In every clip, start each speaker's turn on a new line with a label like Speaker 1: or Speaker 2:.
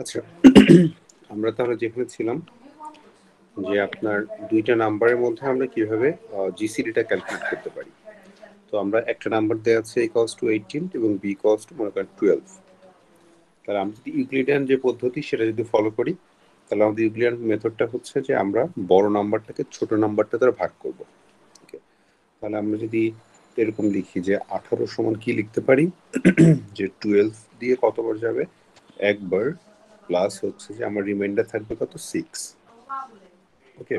Speaker 1: আচ্ছা আমরা তাহলে যেখানে ছিলাম, যে আপনার দুইটা নাম্বারের মধ্যে আমরা কীভাবে জিসিডিটা ক্যালকুলেট করতে পারি? তো আমরা একটা নাম্বার দেওয়া আছে এ কস টু এইটিন এবং বি কস টু মনে করেন টুয়েলভ তাহলে আমরা যদি ইউক্লিডিয়ান যে পদ্ধতি, সেটা যদি ফলো করি, তাহলে আমাদের ইউক্লিডিয়ান মেথডটা হচ্ছে যে আমরা বড় নাম্বারটাকে ছোট নাম্বারটা দ্বারা ভাগ করব। ওকে তাহলে আমরা যদি এরকম লিখি যে আঠারো সমান কি লিখতে পারি? যে টুয়েলভ দিয়ে কতবার যাবে? একবার প্লাস হচ্ছে যে আমার রিমাইন্ডার থাকবে কত? সিক্স ওকে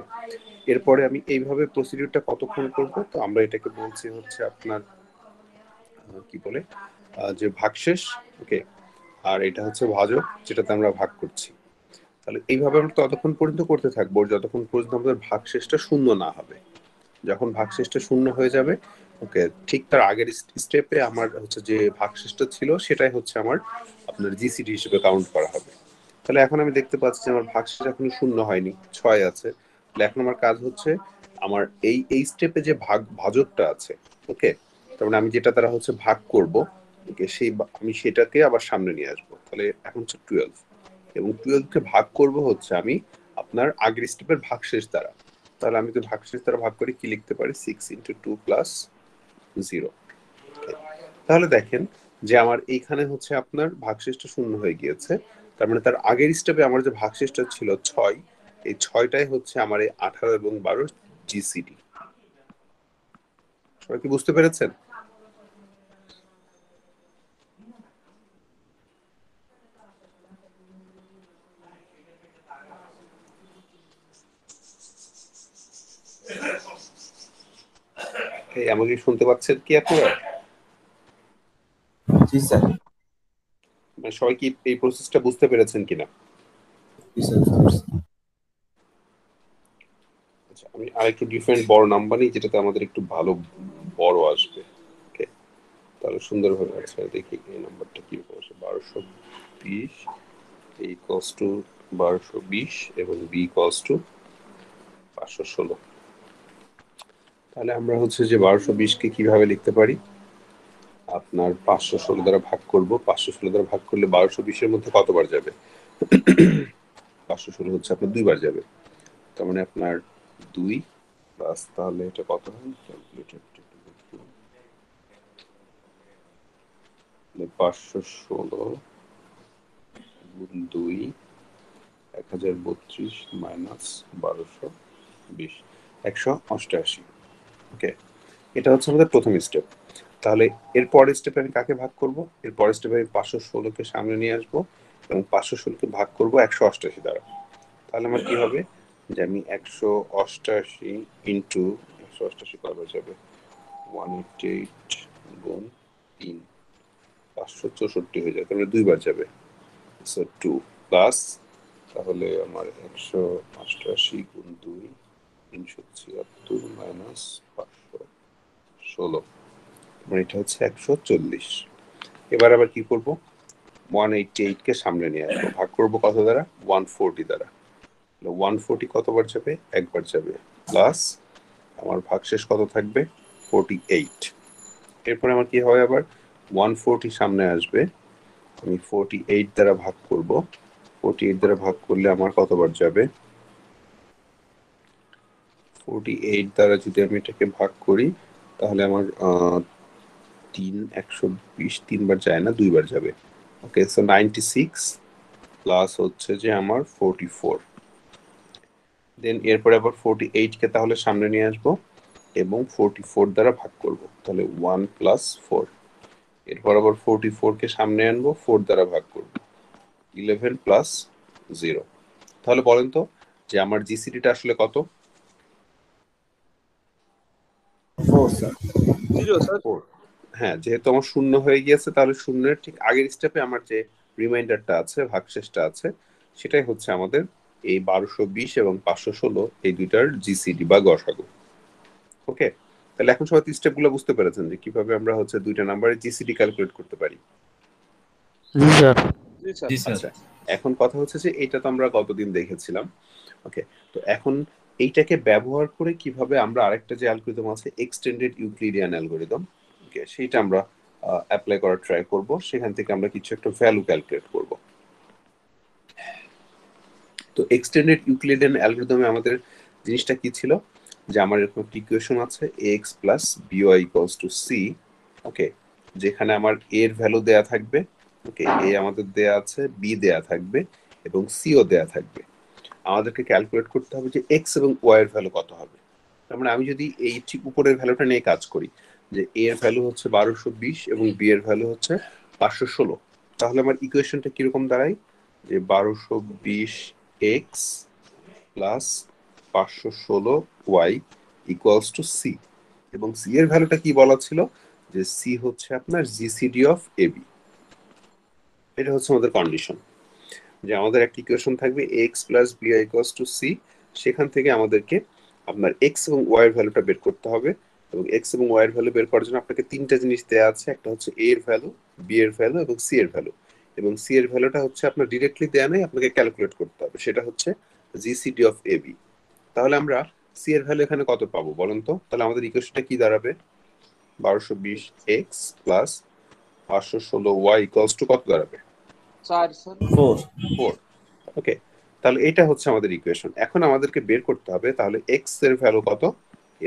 Speaker 1: এরপরে আমি এইভাবে প্রসিডিউরটা কতক্ষণ করব? তো আমরা এটাকে বলছি হচ্ছে আপনার কি বলে? যে ভাগশেষ ওকে আর এটা হচ্ছে ভাজক, যেটাতে আমরা ভাগ করছি। তাহলে এইভাবে আমরা ততক্ষণ পর্যন্ত করতে থাকব, যতক্ষণ পর্যন্ত আমাদের ভাগশেষটা শূন্য না হবে। যখন ভাগশেষটা শূন্য হয়ে যাবে ওকে ঠিক তার আগের স্টেপে আমার হচ্ছে যে ভাগশেষটা ছিল, সেটাই হচ্ছে আমার আপনার জিসিডি হিসেবে কাউন্ট করা হবে। তাহলে এখন আমি দেখতে পাচ্ছি আমার ভাগশেষ এখনও শূন্য হয়নি, ছয় আছে। তাহলে এখন আমার কাজ হচ্ছে আমার এই এই স্টেপে যে ভাগ, ভাজকটা আছে ওকে তার মানে আমি যেটা তারা হচ্ছে ভাগ করব ওকে সেই আমি সেটাকে আবার সামনে নিয়ে আসব। তাহলে এখন হচ্ছে টুয়েলভ এবং টুয়েলভকে ভাগ করব হচ্ছে আমি আপনার আগের স্টেপের ভাগশেষ দ্বারা। তাহলে আমি তো ভাগশেষ দ্বারা ভাগ করে, কি লিখতে পারি? Six into two plus zero তাহলে দেখেন যে আমার এইখানে হচ্ছে আপনার ভাগশেষটা শূন্য হয়ে গিয়েছে। তার মানে তার আগের স্টেপে আমার যে ভাগশেষটা ছিল ছয়, এই ছয়টাই হচ্ছে আমার এই আঠারো এবং বারো জিসিডি সবাই কি বুঝতে পেরেছেন? আমাকে শুনতে পাচ্ছেন কি আপনারা?
Speaker 2: জি স্যার।
Speaker 1: সবাই কি এই প্রসেসটা বুঝতে পেরেছেন কিনা? আচ্ছা আমি আরেকটু ডিফারেন্ট বড় নাম্বার নিই যেটাতে আমাদের একটু ভালো বড় আসবে ওকে তাহলে সুন্দরভাবে আচ্ছা দেখি এই নাম্বারটা কি বলছে বারোশো বিশ এই কস টু বারোশো বিশ এবং বি কস টু পাঁচশো ষোলো। তাহলে আমরা হচ্ছে যে বারোশো বিশকে কীভাবে লিখতে পারি? আপনার পাঁচশো ষোলো দ্বারা ভাগ করব। পাঁচশো ষোলো দ্বারা ভাগ করলে বারোশো বিশের মধ্যে কতবার যাবে? পাঁচশো ষোলো হচ্ছে আপনার দুইবার যাবে। তার মানে আপনার দুই প্লাস তাহলে এটা কত হয়? পাঁচশো ষোলো দুই, এক হাজার বত্রিশ মাইনাস বারোশো বিশ, একশো অষ্টআশি ওকে এটা হচ্ছে আমাদের প্রথম স্টেপ তাহলে এর পরের স্টেপে আমি কাকে ভাগ করব? এর পরের স্টেপে আমি পাঁচশো ষোলোকে সামনে নিয়ে আসব এবং পাঁচশো ষোলোকে ভাগ করব একশো অষ্টআশি দ্বারা। তাহলে আমার কি হবে? যে আমি একশো অষ্টাশি ইন্টু একশো অষ্টআশি করা যাবে? ওয়ান এইটি এইট গুণ তিন। পাঁচশো চৌষট্টি হয়ে যাবে, তাহলে দুইবার যাবে। সো টু প্লাস তাহলে আমার একশো অষ্টআশি গুণ দুই, তিনশো ছিয়াত্তর মাইনাস পাঁচশো ষোলো। মানে এটা হচ্ছে একশো চল্লিশ। এবার আবার কি করব? ওয়ান এইটটি এইটকে সামনে নিয়ে আসব। ভাগ করব কত দ্বারা? ওয়ান ফোরটি দ্বারা। ওয়ান ফোরটি কতবার যাবে? একবার যাবে। প্লাস আমার ভাগশেষ কত থাকবে? ফোরটি এইট এরপরে আমার কি হবে আবার? ওয়ান ফোরটি সামনে আসবে। আমি ফোরটি এইট দ্বারা ভাগ করব। ফোরটি এইট দ্বারা ভাগ করলে আমার কতবার যাবে? ফোরটি এইট দ্বারা যদি আমি এটাকে ভাগ করি, তাহলে আমার তিন একশো বিশ তিনবার যায় না দুইবার যাবে। Okay so ninety six plus হচ্ছে যে আমার ফোরটি ফোর দেন এরপরে আবার ফোরটি এইটকে তাহলে সামনে নিয়ে আসব এবং ফোরটি ফোর দ্বারা ভাগ করব। তাহলে ওয়ান প্লাস ফোর এরপর আবার ফোরটি ফোরকে সামনে আনব ফোর দ্বারা ভাগ করব। ইলেভেন প্লাস জিরো তাহলে বলেন তো যে আমার জিসিডিটা আসলে কত? হ্যাঁ যেহেতু আমার শূন্য হয়ে গিয়েছে তাহলে শূন্যের ঠিক আগের স্টেপে আমার যে রিমাইন্ডারটা আছে ভাগশেষটা আছে সেটাই হচ্ছে আমাদের এই বারোশো বিশ এবং পাঁচশো ষোলো এই দুইটার জিসিডি বা গসাগু। ওকে তাহলে এখন সবাই স্টেপগুলো বুঝতে পেরেছেন যে কীভাবে আমরা হচ্ছে দুইটা নাম্বারের জিসিডি ক্যালকুলেট করতে পারি। আচ্ছা এখন কথা হচ্ছে যে এটা তো আমরা গতদিন দেখেছিলাম। ওকে তো এখন এইটাকে ব্যবহার করে কীভাবে আমরা আরেকটা যে অ্যালগোরিদম আছে এক্সটেন্ডেড ইউক্লিডিয়ান অ্যালগোরিদম ওকে সেইটা আমরা অ্যাপ্লাই করার ট্রাই করব। সেখান থেকে আমরা কিছু একটা ভ্যালু ক্যালকুলেট করব। তো এক্সটেন্ডেড ইউক্লিডিয়ান অ্যালগোরিদমে আমাদের জিনিসটা কি ছিল? যে আমার এরকম একটা ইকুয়েশন আছে X plus B Y equals to C okay যেখানে আমার এর ভ্যালু দেয়া থাকবে ওকে এ আমাদের দেয়া আছে বি দেয়া থাকবে, এবং সিও দেয়া থাকবে। আমাদেরকে ক্যালকুলেট করতে হবে যে এক্স এবং ওয়াই এর ভ্যালু কত হবে। তার মানে আমি যদি এই ঠিক উপরের ভ্যালুটা নিয়ে কাজ করি যে এ এর ভ্যালু হচ্ছে বারোশো বিশ এবং বি এর ভ্যালু হচ্ছে পাঁচশো ষোলো। তাহলে আমার ইকুয়েশনটা কীরকম দাঁড়ায়? যে বারোশো বিশ এক্স প্লাস পাঁচশো ষোলো ওয়াই ইকুয়ালস টু সি এবং সি এর ভ্যালুটা কি বলা ছিল? যে সি হচ্ছে আপনার জিসিডি অফ এবি এটা হচ্ছে আমাদের কন্ডিশন যে আমাদের একটা ইকুয়েশন থাকবে X plus B equals to C সেখান থেকে আমাদেরকে আপনার এক্স এবং ওয়াই এর ভ্যালুটা বের করতে হবে। এবং এক্স এবং ওয়াই এর ভ্যালু বের করার জন্য আপনাকে তিনটা জিনিস দেওয়া আছে। একটা হচ্ছে এ এর ভ্যালু বি এর ভ্যালু এবং সি এর ভ্যালু এবং সি এর ভ্যালুটা হচ্ছে আপনার ডিরেক্টলি দেওয়া নেই আপনাকে ক্যালকুলেট করতে হবে। সেটা হচ্ছে জিসিডি অফ এ বি তাহলে আমরা সি এর ভ্যালু এখানে কত পাবো বলেন তো? তাহলে আমাদের ইকুয়েশনটা কি দাঁড়াবে? বারোশো বিশ এক্স প্লাস পাঁচশো ষোলো ওয়াই ইকুয়ালস টু কত দাঁড়াবে?
Speaker 3: ফোর
Speaker 1: ফোর ওকে তাহলে এটা হচ্ছে আমাদের ইকুয়েশন এখন আমাদেরকে বের করতে হবে তাহলে এক্সের ভ্যালু কত?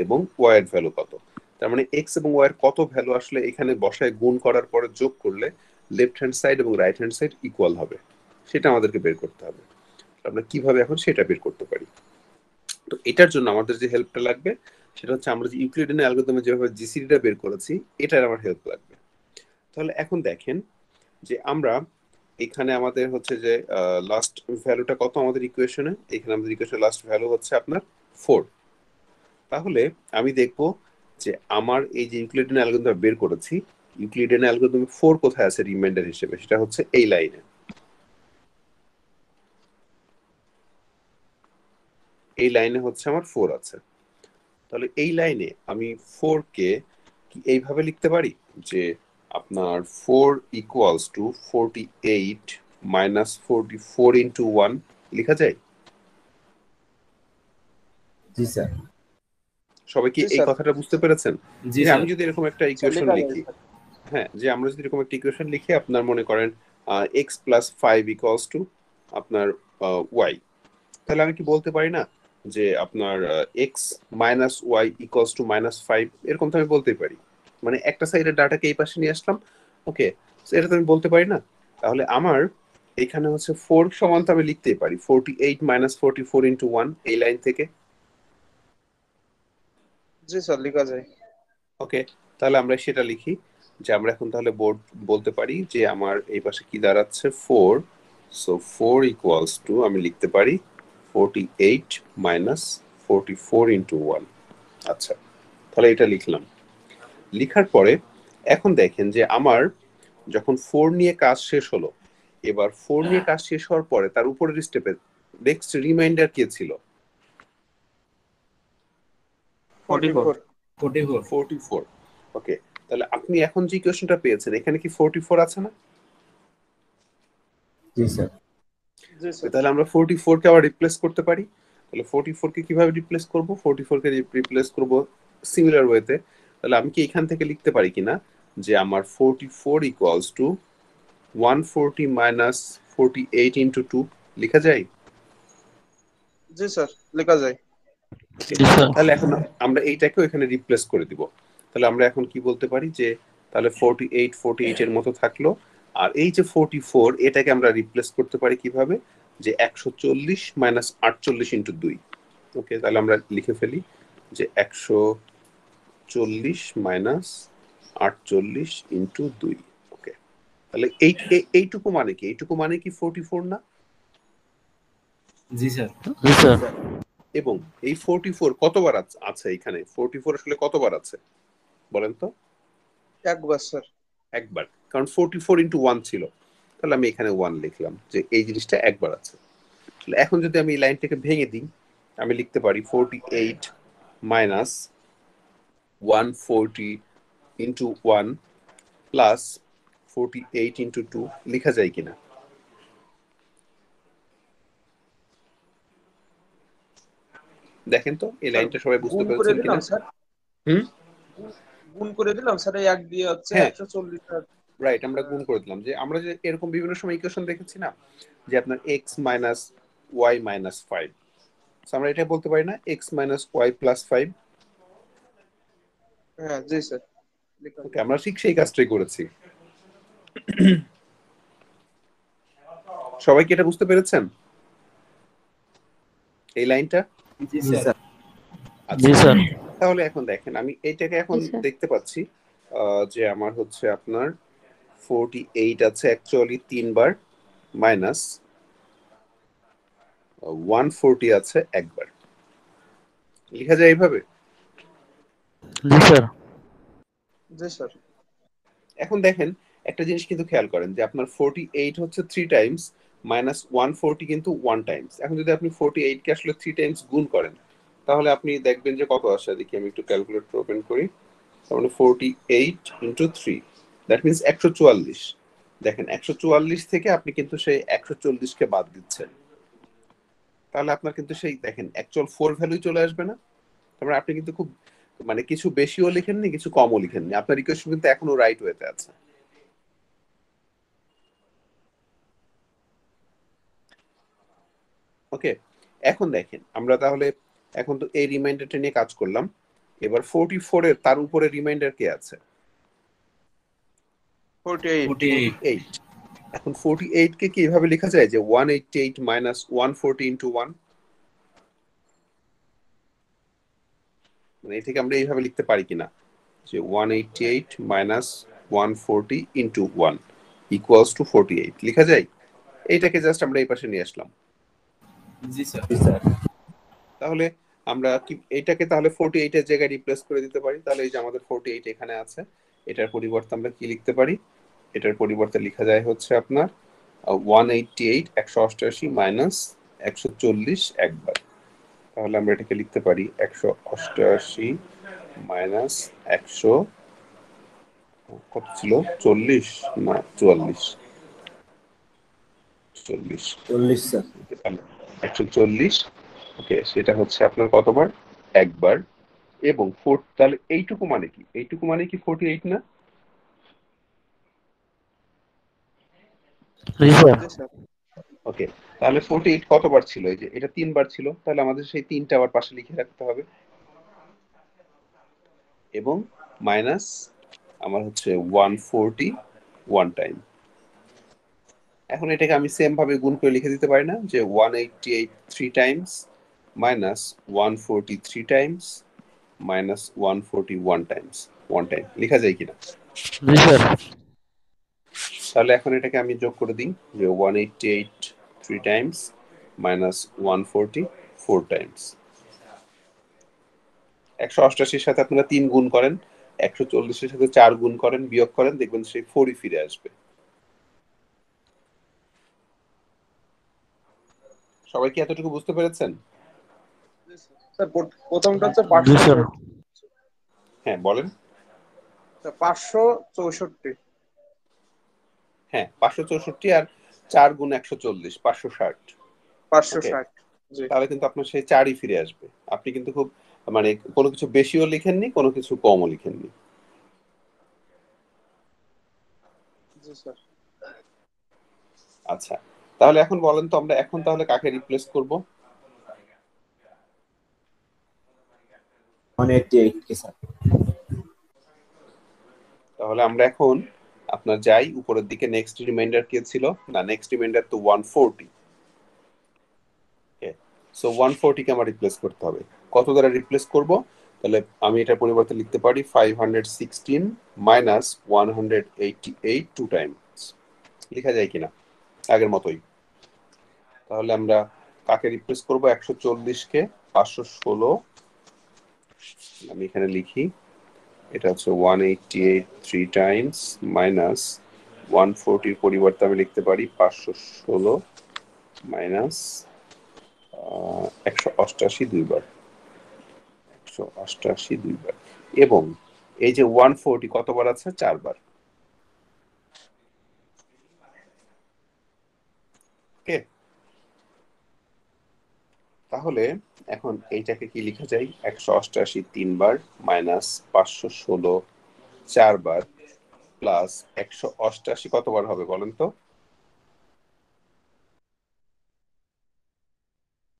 Speaker 1: এবং ওয়াই এর ভ্যালু কত? তার মানে এক্স এবং ওয়াই এর কত ভ্যালু আসলে এখানে বসায় গুণ করার পরে যোগ করলে লেফট হ্যান্ড সাইড এবং রাইট হ্যান্ড সাইড ইকুয়াল হবে। সেটা আমাদেরকে বের করতে হবে। আমরা কীভাবে এখন সেটা বের করতে পারি? তো এটার জন্য আমাদের যে হেল্পটা লাগবে, সেটা হচ্ছে আমরা যে ইউক্লিডিয়ান অ্যালগরিদমে যেভাবে জিসিডিটা বের করেছি, এটার আমার হেল্প লাগবে। তাহলে এখন দেখেন যে আমরা এখানে আমাদের হচ্ছে যে লাস্ট ভ্যালুটা কত আমাদের ইকুয়েশনে এখানে আমাদের ইকুয়েশনে লাস্ট ভ্যালু হচ্ছে আপনার ফোর তাহলে আমি দেখব যে আমার এই যে ইউক্লিডিয়ান অ্যালগরিদম বের করেছি, ইউক্লিডিয়ান অ্যালগরিদম ফোর কোথায় আছে রিমাইন্ডার হিসেবে? সেটা হচ্ছে এই লাইনে। এই লাইনে হচ্ছে আমার ফোর আছে। তাহলে এই লাইনে আমি ফোর কে কি এইভাবে লিখতে পারি? যে আপনার four equals to forty eight minus forty four into one লেখা যায়?
Speaker 3: জি, স্যার।
Speaker 1: সবাই কি এই কথাটা বুঝতে পেরেছেন? যে আমি যদি এরকম একটা ইকুয়েশন লিখি হ্যাঁ যে আমরা যদি এরকম একটা ইকুয়েশন লিখি আপনার মনে করেন X plus five equals to আপনার ওয়াই তাহলে আমি কি বলতে পারি না যে আপনার X minus Y equals to minus five এরকম তো আমি বলতেই পারি। মানে একটা সাইডের ডাটাকে এই পাশে নিয়ে আসলাম ওকে এটা তো আমি বলতে পারি না। তাহলে আমার এখানে হচ্ছে ফোর সমান তো আমি লিখতেই পারি forty eight minus forty four into one এই লাইন থেকে।
Speaker 2: জি স্যার, লেখা যায়।
Speaker 1: ওকে, তাহলে আমরা সেটা লিখি, যে আমরা এখন তাহলে বোর্ড বলতে পারি যে আমার এই পাশে কি দাঁড়াচ্ছে? Four so four equals to আমি লিখতে পারি forty eight minus forty four into one আচ্ছা তাহলে এটা লিখলাম। লিখার পরে এখন দেখেন যে আমার যখন ফোর নিয়ে কাজ শেষ হলো, এবার ফোর নিয়ে কাজ শেষ হওয়ার পরে তার উপরের স্টেপে নেক্সট রিমাইন্ডার কে ছিল? ওকে তাহলে আপনি এখন যে কোয়েশনটা পেয়েছেন এখানে কি ফোরটি ফোর আছে না?
Speaker 3: জি স্যার।
Speaker 1: তাহলে আমরা ফোরটি ফোর কে আবার রিপ্লেস করতে পারি। তাহলে ফোরটি ফোর কে কীভাবে রিপ্লেস করব? ফোরটি ফোর কে রিপ্লেস করব সিমিলার ওয়েতে তাহলে আমি কি এখান থেকে লিখতে পারি কিনা? যে আমার forty four equals to one forty minus forty eight into two লেখা যায়?
Speaker 2: জি স্যার লেখা যায়।
Speaker 1: তাহলে এখন আমরা এইটাকেও এখানে রিপ্লেস করে দিব। তাহলে আমরা এখন কি বলতে পারি যে তাহলে ফোরটি এইট ফোরটি এইট এর মতো থাকল। আর এই যে ফোরটি ফোর এটাকে আমরা রিপ্লেস করতে পারি কীভাবে? যে একশো চল্লিশ মাইনাস আটচল্লিশ ইন্টু দুই। ওকে তাহলে আমরা লিখে ফেলি যে একশো চল্লিশ মাইনাস আটচল্লিশ ইন্টু দুই। ওকে তাহলে এই এই- এইটুকু মানে কি? এইটুকু মানে কি ফোরটি ফোর না
Speaker 3: জি স্যার।
Speaker 1: এবং এই ফোরটি ফোর কতবার আছ- এখানে? ফোরটি ফোর আসলে কতবার আছে? বলেন তো।
Speaker 2: একবার স্যার।
Speaker 1: একবার। কারণ ফোরটি ফোর ইন্টু ওয়ান ছিল। তাহলে আমি এখানে ওয়ান লিখলাম যে এই জিনিসটা একবার আছে। তাহলে এখন যদি আমি এই লাইনটাকে ভেঙে দিই আমি লিখতে পারি forty eight minus one forty into one plus forty eight into two লেখা যায় কিনা? দেখেন তো এই লাইনটা সবাই বুঝতে পেরেছেন কিনা?
Speaker 2: স্যার।
Speaker 1: হুম?
Speaker 2: গুণ করে দিলাম স্যার এক দিয়ে হচ্ছে
Speaker 1: হ্যাঁ।
Speaker 2: একশো চল্লিশ
Speaker 1: রাইট আমরা গুণ করে দিলাম। যে আমরা যে এরকম বিভিন্ন সময় ইকুয়েশন দেখেছি না যে আপনার X minus Y minus five আমরা এটা বলতে পারি না X minus Y plus five
Speaker 2: হ্যাঁ জি স্যার।
Speaker 1: ওকে আমরা ঠিক সেই কাজটাই করেছি। সবাই কি এটা বুঝতে পেরেছেন? এই লাইনটা?
Speaker 3: জি স্যার।
Speaker 4: জি স্যার।
Speaker 1: তাহলে এখন দেখেন আমি এইটাকে এখন দেখতে পাচ্ছি আহ, যে আমার হচ্ছে আপনার ফোরটি এইট আছে অ্যাকচুয়ালি তিনবার মাইনাস ওয়ান ফোরটি আছে একবার। লেখা যায় এইভাবে?
Speaker 4: জি স্যার।
Speaker 2: জি স্যার।
Speaker 1: এখন দেখেন একটা জিনিস কিন্তু খেয়াল করেন যে আপনার ফোরটি এইট হচ্ছে three times minus one forty কিন্তু ওয়ান টাইমস এখন যদি আপনি ফোরটি এইটকে আসলে থ্রি টাইমস গুণ করেন, তাহলে আপনি দেখবেন যে কত আসে দেখি আমি একটু ক্যালকুলেটর ওপেন করি। মানে forty eight into three that means একশো চুয়াল্লিশ। দেখেন, একশো চুয়াল্লিশ থেকে আপনি কিন্তু সেই একশো চল্লিশকে বাদ দিচ্ছেন। তাহলে আপনার কিন্তু সেই, দেখেন অ্যাকচুয়াল ফোর ভ্যালু চলে আসবে না। তারপরে আপনি কিন্তু খুব মানে কিছু বেশিও লিখেননি, কিছু কমও লিখেননি। আপনার ইকুয়েশন কিন্তু এখনও রাইট ওয়েতে আছে। ওকে এখন দেখেন আমরা তাহলে এখন তো এই রিমাইন্ডারটা নিয়ে কাজ করলাম। এবার ফোরটি ফোর এর তার উপরে রিমাইন্ডার কে আছে? এখন ফোরটি এইট কে কি এভাবে লেখা যায় যে one eighty eight minus one forty into one মানে এই থেকে আমরা এইভাবে লিখতে পারি কিনা? যে one eighty eight minus one forty into one equals to forty eight লেখা যায়? এইটাকে জাস্ট আমরা এই পাশে নিয়ে আসলাম।
Speaker 3: জি স্যার স্যার
Speaker 1: তাহলে আমরা কি এটাকে তাহলে ফোরটি এইটের জায়গায় রিপ্লেস করে দিতে পারি। তাহলে এই যে আমাদের ফোরটি এইট এখানে আছে এটার পরিবর্তে আমরা কি লিখতে পারি? এটার পরিবর্তে লেখা যায় হচ্ছে আপনার ওয়ান এইটটি এইট একশো অষ্টআশি মাইনাস একশো চল্লিশ একবার। তাহলে আমরা এটাকে লিখতে পারি একশো অষ্টআশি মাইনাস একশো কত ছিল? চল্লিশ না চুয়াল্লিশ। চল্লিশ।
Speaker 3: চল্লিশ স্যার
Speaker 1: একশো চল্লিশ। ওকে সেটা হচ্ছে আপনার কতবার? একবার। এবং ফোর তাহলে এইটুকু মানে কি? এইটুকু মানে কি ফোরটি এইট না ওকে তাহলে ফোরটি এইট কতবার ছিল? এই যে এটা তিনবার ছিল তাহলে আমাদের সেই তিনটা আবার পাশে লিখে রাখতে হবে। এবং মাইনাস আমার হচ্ছে ওয়ান ফোরটি ওয়ান টাইম এখন এটাকে আমি সেম ভাবে গুণ করে লিখে দিতে পারি না যে one eighty eight three times minus one forty three times minus one forty one times one time লেখা যায় কিনা?
Speaker 4: জি স্যার।
Speaker 1: তাহলে এখন এটাকে আমি যোগ করে দিই যে one eighty eight three times minus one forty four times একশো অষ্টাশির সাথে আপনারা তিন গুণ করেন একশো চল্লিশের সাথে চার গুণ করেন বিয়োগ করেন দেখবেন সেই ফোরই ফিরে আসবে। সবাই কি এতটুকু বুঝতে পেরেছেন?
Speaker 2: স্যার প্রথমটা হচ্ছে পাঁচশো
Speaker 1: হ্যাঁ বলেন।
Speaker 2: পাঁচশো চৌষট্টি।
Speaker 1: হ্যাঁ পাঁচশো চৌষট্টি আর চার গুণ একশো চল্লিশ পাঁচশো ষাট।
Speaker 2: পাঁচশো ষাট
Speaker 1: তাহলে কিন্তু আপনার সেই চারই ফিরে আসবে। আপনি কিন্তু খুব মানে কোনো কিছু বেশিও লিখেননি কোনো কিছু কমও লিখেননি। আচ্ছা। তাহলে এখন বলেন তো আমরা এখন তাহলে কাকে রিপ্লেস করব?
Speaker 3: কে স্যার
Speaker 1: তাহলে আমরা এখন আপনার যাই উপরের দিকে নেক্সট রিমাইন্ডার কে ছিল? না নেক্সট রিমাইন্ডার তো ওয়ান ফোরটি সো ওয়ান কে আমার রিপ্লেস করতে হবে। কত দ্বারা রিপ্লেস করব? তাহলে আমি এটার পরিবর্তে লিখতে পারি five hundred sixteen minus one hundred eighty eight two times লেখা যায় কিনা? আগের মতোই। তাহলে আমরা কাকে রিপ্লেস করব? একশো চল্লিশকে পাঁচশো ষোলো। আমি এখানে লিখি। এটা হচ্ছে one eighty eight three times minus one ফোরটির পরিবর্তে আমি লিখতে পারি পাঁচশো ষোলো মাইনাস একশো অষ্টাশি দুইবার। একশো অষ্টাশি দুইবার। এবং এই যে ওয়ান ফোরটি কতবার আছে? চারবার। ওকে। তাহলে এখন এইটাকে কি লেখা যায়? একশো অষ্টাশি তিনবার মাইনাস পাঁচশো ষোলো চারবার প্লাস একশো অষ্টাশি কতবার হবে বলেন তো?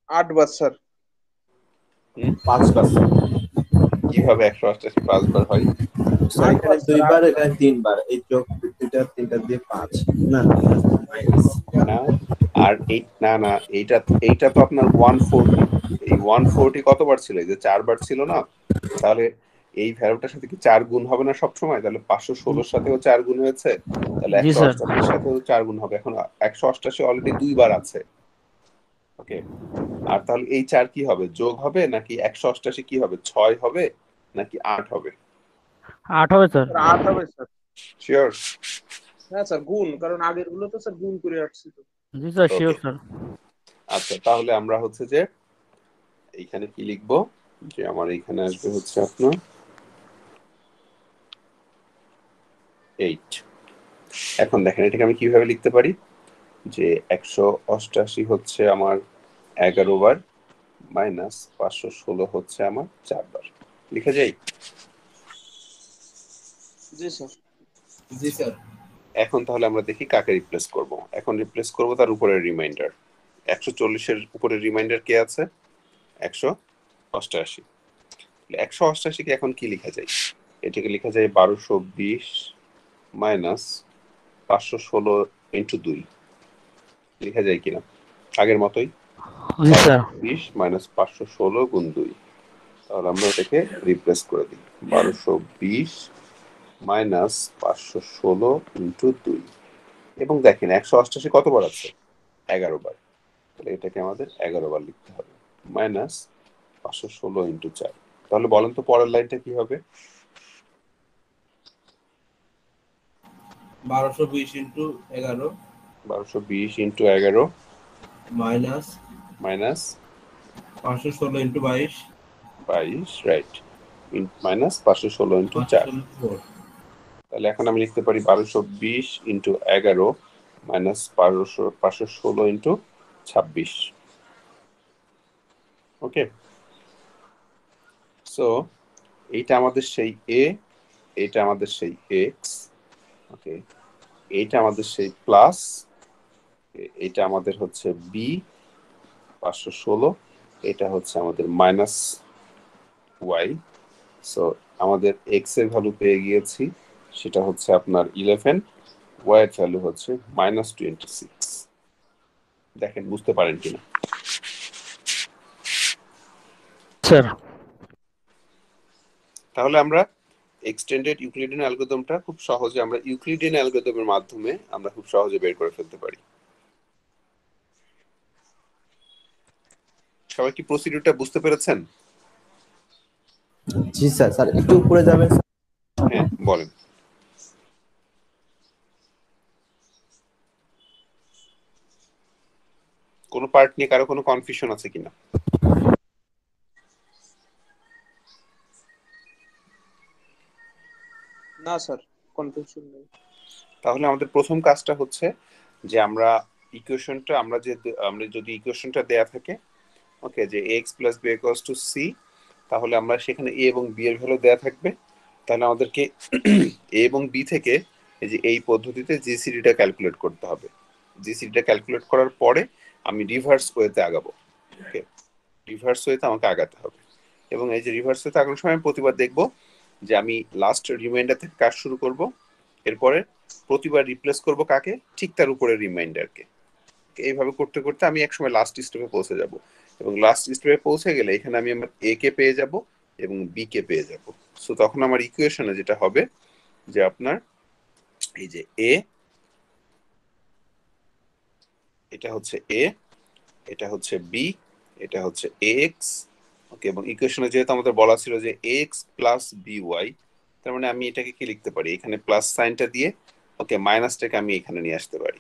Speaker 2: আট বার স্যার
Speaker 3: পাঁচবার।
Speaker 1: কীভাবে একশো অষ্টাশি পাঁচবার হয়?
Speaker 3: এখানে দুইবার এখানে তিনবার। এই যোগ দুইটা তিনটা দিয়ে পাঁচ। না?
Speaker 1: আর এই না না এইটা এইটা তো আপনার ওয়ান ফোরটি এই ওয়ান ফোরটি কতবার ছিল? এই যে চারবার ছিল না? তাহলে এই ভ্যালুটার সাথে কি চার গুণ হবে না সবসময়? তাহলে পাঁচশো ষোলোর সাথেও চার গুণ হয়েছে তাহলে একশো অষ্টাশির সাথেও চার গুণ হবে। এখন একশো অষ্টাশি অলরেডি দুইবার আছে। ওকে আর তাহলে এই চার কি হবে? যোগ হবে নাকি একশো অষ্টাশি কি হবে? ছয় হবে নাকি আট হবে?
Speaker 4: আট হবে স্যার।
Speaker 2: স্যার আট হবে স্যার।
Speaker 1: শিওর
Speaker 2: হ্যাঁ স্যার গুণ কারণ আগেরগুলো তো স্যার গুণ করে আসছি তো
Speaker 4: জি স্যার শিওর স্যার
Speaker 1: আচ্ছা তাহলে আমরা হচ্ছে যে এইখানে কি লিখব? যে আমার এইখানে আসবে হচ্ছে আপনার এইট এখন দেখেন এটাকে আমি কীভাবে লিখতে পারি? যে একশো অষ্টাশি হচ্ছে আমার এগারো বার মাইনাস পাঁচশো ষোলো হচ্ছে আমার চারবার লিখে যাই
Speaker 2: জি স্যার।
Speaker 3: জি স্যার।
Speaker 1: এখন তাহলে আমরা দেখি কাকে রিপ্লেস করব। এখন রিপ্লেস করব তার উপরের রিমাইন্ডার একশো চল্লিশের উপরে রিমাইন্ডার কে আছে? একশো অষ্টআশি একশো অষ্টআশিকে এখন কি লেখা যায়? এটাকে লেখা যায় বারোশো বিশ মাইনাস পাঁচশো ষোলো ইন্টু দুই। লেখা যায় কিনা? আগের মতোই? বিশ মাইনাস পাঁচশো ষোলো গুণ দুই। তাহলে আমরা এটাকে রিপ্লেস করে দিই। বারোশো বিশ মাইনাস পাঁচশো ষোলো ইন্টু দুই। এবং দেখেন একশো অষ্টাশি কতবার আছে? এগারো বার। তাহলে এটাকে আমাদের এগারো বার লিখতে হবে। মাইনাস পাঁচশো ষোলো ইন্টু চার। তাহলে বলেন তো পরের লাইনটা কি হবে?
Speaker 5: বারোশো বিশ ইন্টু এগারো।
Speaker 1: বারোশো বিশ ইন্টু এগারো।
Speaker 5: মাইনাস
Speaker 1: মাইনাস
Speaker 5: পাঁচশো ষোলো ইন্টু বাইশ।
Speaker 1: বাইশ রাইট। মাইনাস পাঁচশো ষোলো ইন্টু চার। তাহলে এখন আমি লিখতে পারি বারোশো বিশ ইন্টু এগারো মাইনাস বারোশো, পাঁচশো ষোলো ইন্টু ছাব্বিশ। ওকে সো এইটা আমাদের সেই এ এইটা আমাদের সেই এক্স ওকে এইটা আমাদের সেই প্লাস এইটা আমাদের হচ্ছে বি পাঁচশো ষোলো। এটা হচ্ছে আমাদের মাইনাস ওয়াই সো আমাদের এক্সের ভ্যালু পেয়ে গিয়েছি। সেটা হচ্ছে আপনার ইলেভেন ওয়াই এর ভ্যালু হচ্ছে মাইনাস টোয়েন্টি সিক্স দেখেন বুঝতে পারেন কিনা?
Speaker 4: স্যার
Speaker 1: তাহলে আমরা এক্সটেন্ডেড ইউক্লিডিয়ান অ্যালগোরিদমটা খুব সহজে আমরা ইউক্লিডিয়ান অ্যালগোরিদমের মাধ্যমে আমরা খুব সহজে বের করে ফেলতে পারি। সবাই কি প্রসিডিউরটা বুঝতে পেরেছেন?
Speaker 3: জি স্যার স্যার একটু উপরে যাবেন
Speaker 1: হ্যাঁ বলেন। কোনো পার্ট নিয়ে কারও কোনো কনফিউশন আছে কিনা?
Speaker 2: না স্যার কনফিউশন নেই।
Speaker 1: তাহলে আমাদের প্রথম কাজটা হচ্ছে যে আমরা ইকুয়েশনটা আমরা যে আমরা যদি ইকুয়েশনটা দেয়া থাকে ওকে যে x plus b equals to c তাহলে আমরা সেখানে এ এবং বি এর ভ্যালু দেয়া থাকবে। তাহলে আমাদেরকে এ এবং বি থেকে এই যে এই পদ্ধতিতে জিসিডিটা ক্যালকুলেট করতে হবে। জিসিডিটা ক্যালকুলেট করার পরে আমি রিভার্স ওয়েতে আগাবো। ওকে রিভার্স ওয়েতে আমাকে আগাতে হবে। এবং এই যে রিভার্স ওয়েতে আগানোর সময় প্রতিবার দেখব যে আমি লাস্ট রিমাইন্ডার থেকে কাজ শুরু করব। এরপরে প্রতিবার রিপ্লেস করব কাকে? ঠিক তার উপরে রিমাইন্ডারকে এইভাবে করতে করতে আমি একসময় লাস্ট স্টেপে পৌঁছে যাব। এবং লাস্ট স্টেপে পৌঁছে গেলে এখানে আমি আমার এ কে পেয়ে যাব এবং বি কে পেয়ে যাব। সো তখন আমার ইকুয়েশনে যেটা হবে যে আপনার এই যে এ এটা হচ্ছে এ এটা হচ্ছে বি এটা হচ্ছে এক্স ওকে এবং ইকুয়েশনে যেহেতু আমাদের বলা ছিল যে এক্স প্লাস বি ওয়াই তার মানে আমি এটাকে কি লিখতে পারি? এখানে প্লাস সাইনটা দিয়ে ওকে মাইনাসটাকে আমি এখানে নিয়ে আসতে পারি।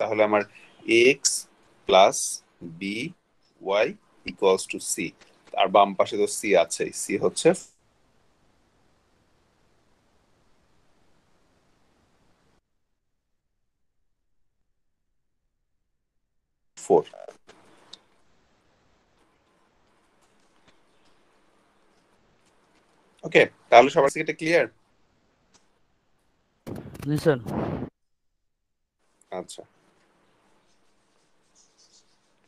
Speaker 1: তাহলে আমার x plus b y equals to c আর বাম পাশে তো সি আছে সি হচ্ছে ফোর ওকে তাহলে সবার থেকে এটা ক্লিয়ার
Speaker 4: জি স্যার।
Speaker 1: আচ্ছা।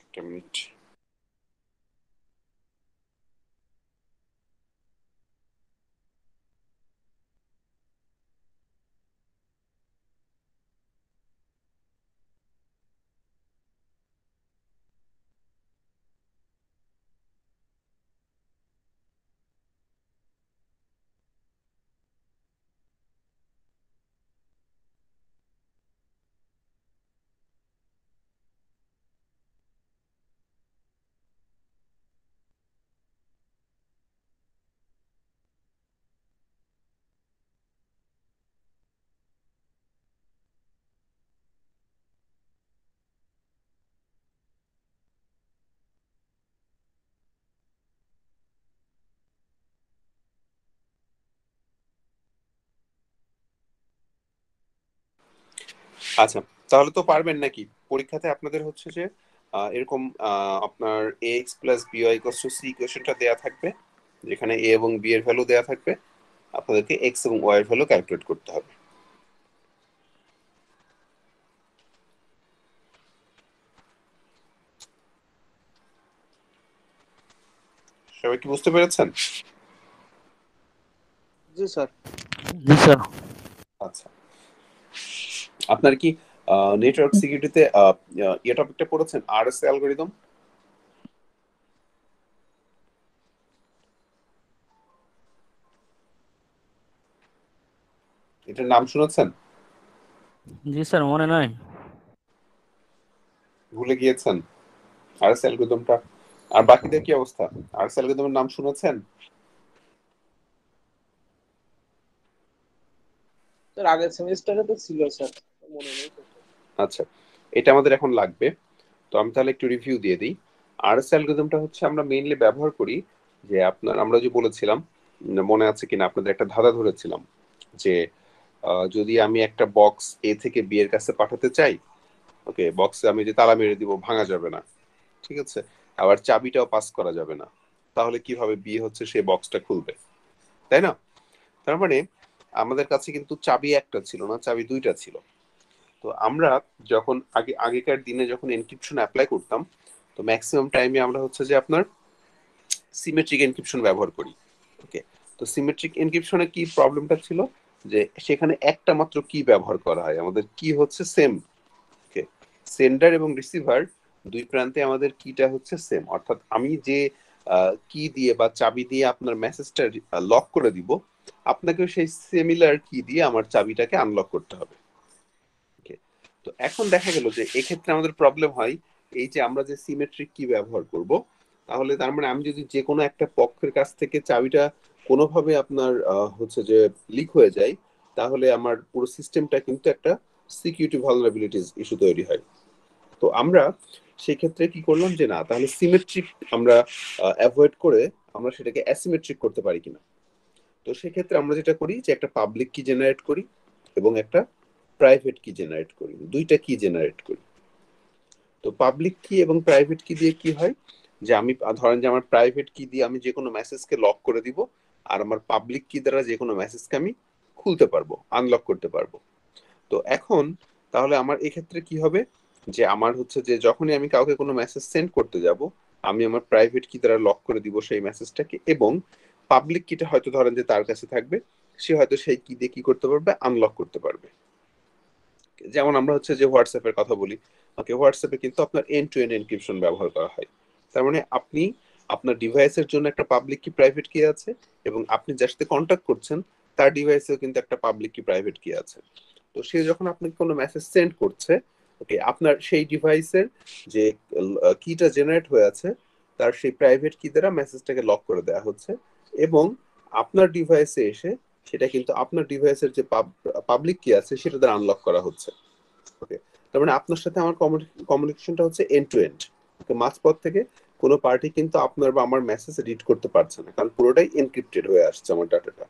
Speaker 1: একটা মিনিট আচ্ছা তাহলে তো পারবেন নাকি? পরীক্ষাতে আপনাদের হচ্ছে যে আহ, এরকম আহ, আপনার a x plus b y to c ইকুয়েশনটা দেওয়া থাকবে যেখানে এ এবং বি এর ভ্যালু দেওয়া থাকবে আপনাদেরকে এক্স এবং ওয়াই এর ভ্যালু ক্যালকুলেট করতে হবে। সবাই কি বুঝতে পেরেছেন?
Speaker 2: জি স্যার।
Speaker 4: জি স্যার।
Speaker 1: আচ্ছা। আপনার কি নেটওয়ার্ক সিকিউরিটিতে ইয়ে টপিকটা পড়েছেন? আরএস অ্যালগরিদম এটার নাম শুনেছেন?
Speaker 4: জি স্যার মনে নাই।
Speaker 1: ভুলে গিয়েছেন? আরএস অ্যালগরিদমটা আর বাকিদের কি অবস্থা? আরএস অ্যালগরিদমের নাম শুনেছেন?
Speaker 2: স্যার আগের সেমিস্টারে তো ছিল স্যার।
Speaker 1: আচ্ছা এটা আমাদের এখন লাগবে। তো আমি তাহলে একটু রিভিউ দিয়ে দিই। আরএস অ্যালগরিদমটা হচ্ছে আমরা মেইনলি ব্যবহার করি যে আপনার, আমরা যে বলেছিলাম মনে আছে কিনা, আপনাদের একটা ধাঁধা ধরেছিলাম যে যদি আমি একটা বক্স এ থেকে বি এর কাছে পাঠাতে চাই, ওকে বক্সে আমি যে তালা মেরে দিব, ভাঙা যাবে না, ঠিক আছে? আবার চাবিটাও পাস করা যাবে না, তাহলে কীভাবে বি হচ্ছে সেই বক্সটা খুলবে, তাই না? তার মানে আমাদের কাছে কিন্তু চাবি একটা ছিল না, চাবি দুইটা ছিল। তো আমরা যখন আগে, আগেকার দিনে যখন এনক্রিপশন অ্যাপ্লাই করতাম, তো ম্যাক্সিমাম টাইমে আমরা হচ্ছে যে আপনার সিমেট্রিক এনক্রিপশন ব্যবহার করি ওকে তো সিমেট্রিক এনক্রিপশনে কি প্রবলেমটা ছিল? যে সেখানে একটা মাত্র কি ব্যবহার করা হয়, আমাদের কি হচ্ছে সেম ওকে সেন্ডার এবং রিসিভার দুই প্রান্তে আমাদের কিটা হচ্ছে সেম অর্থাৎ আমি যে কি দিয়ে বা চাবি দিয়ে আপনার মেসেজটা লক করে দিব, আপনাকেও সেই সিমিলার কি দিয়ে আমার চাবিটাকে আনলক করতে হবে। তো এখন দেখা গেল যে এক্ষেত্রে আমাদের প্রবলেম হয় এই যে আমরা যে সিমেট্রিক কি ব্যবহার করব, তাহলে তার মানে আমি যদি যে কোনো একটা পক্ষের কাছ থেকে চাবিটা কোনোভাবে আপনার হচ্ছে যে লিক হয়ে যায়, তাহলে আমার পুরো সিস্টেমটা কিন্তু একটা সিকিউরিটি ভালনারেবিলিটিস ইস্যু তৈরি হয়। তো আমরা সেই ক্ষেত্রে কি করলাম যে না, তাহলে সিমেট্রিক আমরা অ্যাভয়েড করে আমরা সেটাকে অ্যাসিমেট্রিক করতে পারি কিনা। তো সেক্ষেত্রে আমরা যেটা করি যে একটা পাবলিক কি জেনারেট করি এবং একটা প্রাইভেট কি জেনারেট করি, দুইটা কি জেনারেট করি। তো পাবলিক কি এবং প্রাইভেট কি দিয়ে কি হয়? যে আমি, ধরেন যে আমার প্রাইভেট কি দিয়ে আমি যে কোনো মেসেজকে লক করে দিব, আর আমার পাবলিক কি দ্বারা যে কোনো মেসেজকে আমি খুলতে পারব আনলক করতে পারব। তো এখন, তাহলে আমার এক্ষেত্রে কি হবে? যে আমার হচ্ছে যে যখনই আমি কাউকে কোনো মেসেজ সেন্ড করতে যাব, আমি আমার প্রাইভেট কি দ্বারা লক করে দিব সেই মেসেজটাকে এবং পাবলিক কিটা হয়তো ধরেন যে তার কাছে থাকবে, সে হয়তো সেই কি দিয়ে কি করতে পারবে? আনলক করতে পারবে। যেমন আমরা হচ্ছে যে হোয়াটসঅ্যাপের কথা বলি ওকে হোয়াটসঅ্যাপে কিন্তু আপনার এন্ড টু এন্ড এনক্রিপশন ব্যবহার করা হয়। তার মানে আপনি আপনার ডিভাইসের জন্য একটা পাবলিক কি প্রাইভেট কি আছে এবং আপনি যার সাথে কন্ট্যাক্ট করছেন, তার ডিভাইসেও কিন্তু একটা পাবলিক কি প্রাইভেট কি আছে। তো সে যখন আপনাকে কোনো মেসেজ সেন্ড করছে ওকে আপনার সেই ডিভাইসের যে কিটা জেনারেট হয়ে আছে, তার সেই প্রাইভেট কি দ্বারা মেসেজটাকে লক করে দেওয়া হচ্ছে এবং আপনার ডিভাইসে এসে সেটা কিন্তু আপনার ডিভাইসের যে পাবলিক কি আছে, সেটা দ্বারা আনলক করা হচ্ছে। ওকে তার মানে আপনার সাথে আমার কমিউনিকেশনটা হচ্ছে এন্ড টু এন্ড ওকে মাঝপথ থেকে কোনো পার্টি কিন্তু আপনার বা আমার মেসেজ রিড করতে পারছে না, কারণ পুরোটাই এনক্রিপ্টেড হয়ে আসছে আমার ডাটাটা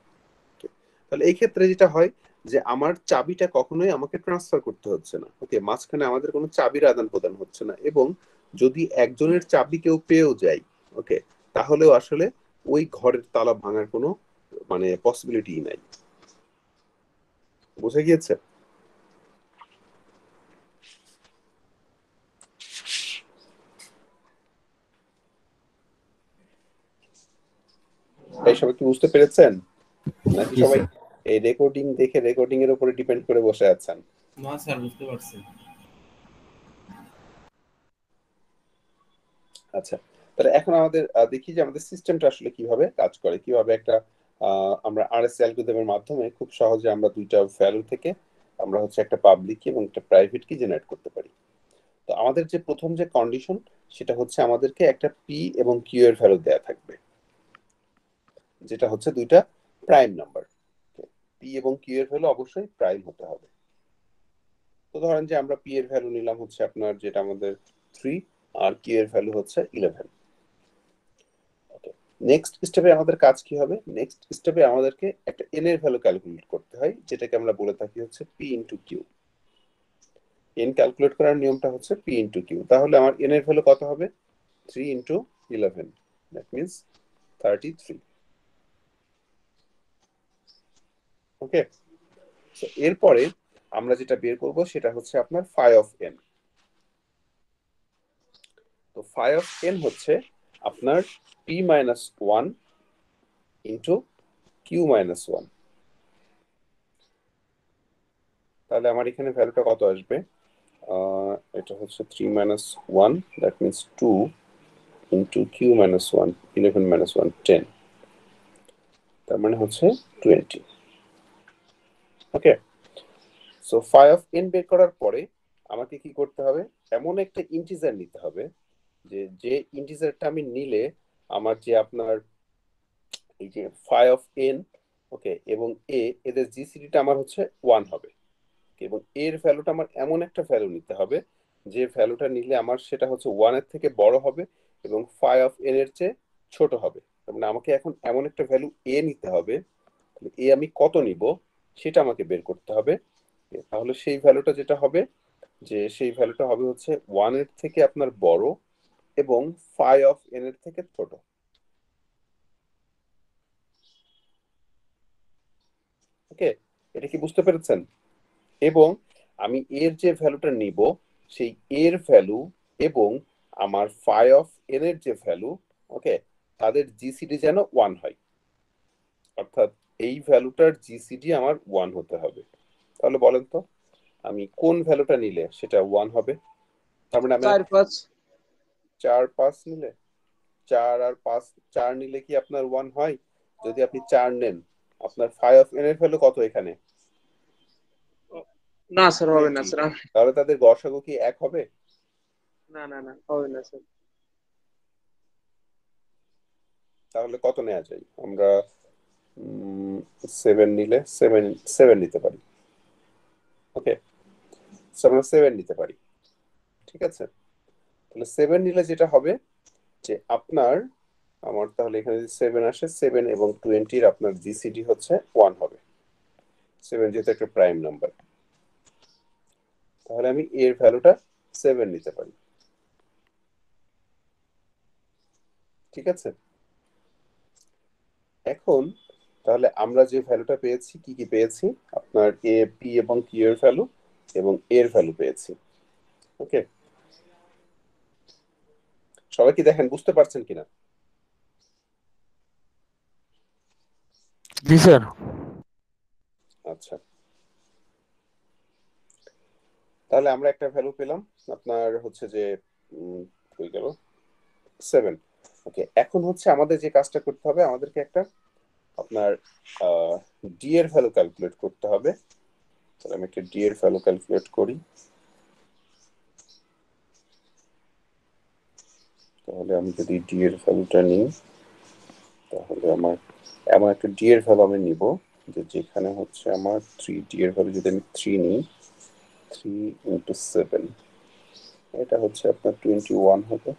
Speaker 1: তাহলে এই ক্ষেত্রে যেটা হয় যে আমার চাবিটা কখনোই আমাকে ট্রান্সফার করতে হচ্ছে না। ওকে মাঝখানে আমাদের কোনো চাবির আদান প্রদান হচ্ছে না এবং যদি একজনের চাবি কেউ পেয়েও যায় ওকে তাহলেও আসলে ওই ঘরের তালা ভাঙার কোনো মানে পসিবিলিটি নাই। বুঝে গিয়েছে? সবাই কি বুঝতে পেরেছেন? নাকি সবাই এই রেকর্ডিং দেখে রেকর্ডিং এর উপরে ডিপেন্ড করে বসে আছেন?
Speaker 5: না স্যার বুঝতে পারছি।
Speaker 1: আচ্ছা তাহলে এখন আমাদের দেখি যে আমাদের সিস্টেমটা আসলে কীভাবে কাজ করে কীভাবে একটা আমরা আরএস অ্যালগরিদমের মাধ্যমে খুব সহজে আমরা দুইটা ভ্যালু থেকে আমরা হচ্ছে একটা পাবলিক এবং একটা প্রাইভেট কি জেনারেট করতে পারি। তো আমাদের যে প্রথম যে কন্ডিশন সেটা হচ্ছে আমাদেরকে একটা পি এবং কিউ এর ভ্যালু দেয়া থাকবে। যেটা হচ্ছে দুইটা প্রাইম নাম্বার পি এবং কিউ এর ভ্যালু অবশ্যই প্রাইম হতে হবে। তো ধরেন যে আমরা পি এর ভ্যালু নিলাম হচ্ছে আপনার যেটা আমাদের থ্রি আর কিউ এর ভ্যালু হচ্ছে ইলেভেন নেক্সট স্টেপে আমাদের কাজ কি হবে? নেক্সট স্টেপে আমাদেরকে একটা এন এর ভ্যালু ক্যালকুলেট করতে হয়, যেটাকে আমরা বলে থাকি হচ্ছে p into q n calculate করার নিয়মটা হচ্ছে পি ইন্টু কিউ তাহলে আমার এন এর ভ্যালু কত হবে? Three into eleven that means thirty three okay এরপরে আমরা যেটা বের করব সেটা হচ্ছে আপনার ফাই অফ এন তো ফাই অফ এন হচ্ছে আপনার p minus one into q minus one তাহলে আমার এখানে ভ্যালুটা কত আসবে? এটা হচ্ছে three minus one that means two into q minus one eleven minus one ten তার মানে হচ্ছে twenty okay so phi of n বের করার পরে আমাকে কি করতে হবে? এমন একটা ইন্টিজার নিতে হবে যে যে ইন্টিজারটা আমি নিলে আমার যে আপনার এই যে ফাই অফ এন ওকে এবং এ এদের জিসিডিটা আমার হচ্ছে ওয়ান হবে এবং এর ভ্যালুটা আমার এমন একটা ভ্যালু নিতে হবে, যে ভ্যালুটা নিলে আমার সেটা হচ্ছে ওয়ানের থেকে বড় হবে এবং ফাই অফ এন এর চেয়ে ছোট হবে মানে আমাকে এখন এমন একটা ভ্যালু এ নিতে হবে এ আমি কত নিব সেটা আমাকে বের করতে হবে, তাহলে সেই ভ্যালুটা যেটা হবে, যে সেই ভ্যালুটা হবে হচ্ছে ওয়ানের থেকে আপনার বড় এবং ফাই অফ এন এর থেকে ছোট। ওকে, এটা কি বুঝতে পেরেছেন? এবং আমি এর যে ভ্যালুটা নিব, সেই এর ভ্যালু এবং আমার ফাই অফ এন এর যে ভ্যালু, ওকে, তাদের জিসিডি যেন ওয়ান হয়। অর্থাৎ এই ভ্যালুটার জিসিডি আমার ওয়ান হতে হবে। তাহলে বলেন তো, আমি কোন ভ্যালুটা নিলে সেটা ওয়ান হবে? তার মানে আমি
Speaker 2: চার পাঁচ
Speaker 1: নিলে? চার আর পাঁচ চার নিলে কি আপনার ওয়ান হয়? যদি আপনি চার নেন আপনার ফাইভ অফ এন এর ভ্যালু কত এখানে?
Speaker 2: না স্যার হবে না স্যার
Speaker 1: তাহলে তাদের গসাগু কি এক হবে?
Speaker 2: না না না হবে না স্যার
Speaker 1: তাহলে কত নেওয়া যায়? আমরা সেভেন নিলে সেভেন সেভেন নিতে পারি। ওকে আমরা সেভেন নিতে পারি। ঠিক আছে? তাহলে সেভেন নিলে যেটা হবে যে আপনার, আমার তাহলে এখানে যদি সেভেন আসে সেভেন এবং টোয়েন্টির আপনার জিসিডি হচ্ছে ওয়ান হবে। সেভেন যেহেতু একটা প্রাইম নাম্বার তাহলে আমি এর ভ্যালুটা সেভেন নিতে পারি। ঠিক আছে? এখন তাহলে আমরা যে ভ্যালুটা পেয়েছি, কি কি পেয়েছি? আপনার এ পি এবং কিউ এর ভ্যালু এবং এর ভ্যালু পেয়েছি। ওকে সবাই কি দেখেন বুঝতে পারছেন কিনা?
Speaker 4: জি স্যার।
Speaker 1: আচ্ছা। তাহলে আমরা একটা ভ্যালু পেলাম আপনার হচ্ছে যে কই গেল? সেভেন ওকে এখন হচ্ছে আমাদের যে কাজটা করতে হবে আমাদেরকে একটা আপনার ডি এর ভ্যালু ক্যালকুলেট করতে হবে। তাহলে আমি একটা ডি এর ভ্যালু ক্যালকুলেট করি। তাহলে আমি যদি ডি এর ভ্যালুটা নিই, তাহলে আমার এমন একটা ডি এর ভ্যালু আমি নিব, যে যেখানে হচ্ছে আমার থ্রি ডি এর ভ্যালু যদি আমি থ্রি নিই থ্রি ইন্টু সেভেন এটা হচ্ছে আপনার টোয়েন্টি ওয়ান হবে,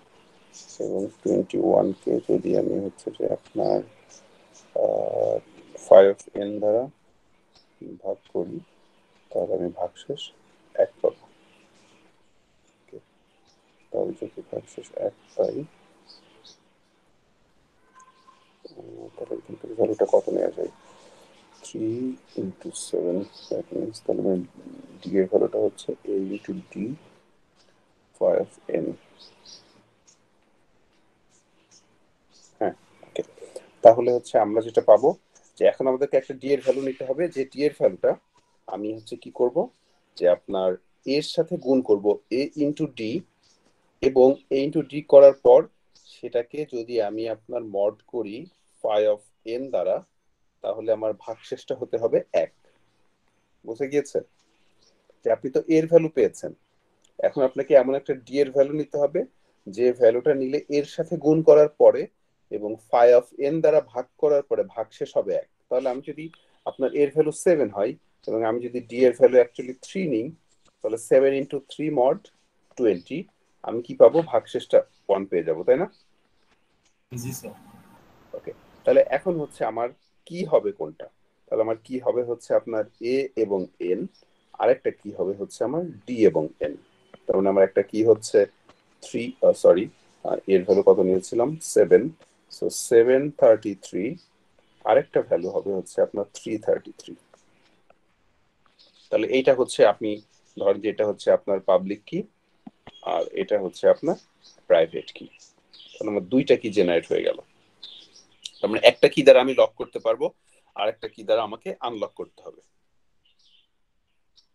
Speaker 1: এবং টোয়েন্টি ওয়ানকে যদি আমি হচ্ছে যে আপনার ফাইভ এন দ্বারা ভাগ করি, তাহলে আমি ভাগশেষ এক পাবো. তাহলে ভ্যালুটা কত নেওয়া যায় থ্রি ইন্টু সেভেন দ্যাট ভ্যালুটা হচ্ছে a into d five n হ্যাঁ ওকে তাহলে হচ্ছে আমরা যেটা পাবো যে এখন আমাদেরকে একটা ডি এর ভ্যালু নিতে হবে যে ডি এর ভ্যালুটা আমি হচ্ছে কি করব যে আপনার এর সাথে গুণ করব এ ইন্টু ডি এবং এ ইন্টু ডি করার পর সেটাকে যদি আমি আপনার মড করি ফাই অফ এন দ্বারা, তাহলে আমার ভাগশেষটা হতে হবে এক। বুঝে গিয়েছে? যে আপনি তো এর ভ্যালু পেয়েছেন। এখন আপনাকে এমন একটা ডি এর ভ্যালু নিতে হবে, যে ভ্যালুটা নিলে এর সাথে গুণ করার পরে এবং ফাই অফ এন দ্বারা ভাগ করার পরে ভাগশেষ হবে এক। তাহলে আমি যদি আপনার এর ভ্যালু সেভেন হয় এবং আমি যদি ডি এর ভ্যালু অ্যাকচুয়ালি থ্রি নিই, তাহলে seven into three mod twenty আমি কি পাবো? ভাগশেষটা ওয়ান পেয়ে যাব তাই না?
Speaker 5: জি স্যার।
Speaker 1: তাহলে এখন হচ্ছে আমার কি হবে কোনটা? তাহলে আমার কি হবে হচ্ছে আপনার এ এবং এন আরেকটা কি হবে হচ্ছে আমার ডি এবং এন তার মানে আমার একটা কি হচ্ছে? থ্রি সরি এর ভ্যালু কত নিয়েছিলাম? Seven so seven thirty three আরেকটা ভ্যালু হবে হচ্ছে আপনার থ্রি থার্টি থ্রি তাহলে এইটা হচ্ছে আপনি ধরেন যে এটা হচ্ছে আপনার পাবলিক কি আর এটা হচ্ছে আপনার প্রাইভেট কি তাহলে আমার দুইটা কি জেনারেট হয়ে গেল। তার মানে একটা কি দ্বারা আমি লক করতে পারব আর একটা কি দ্বারা আমাকে আনলক করতে হবে।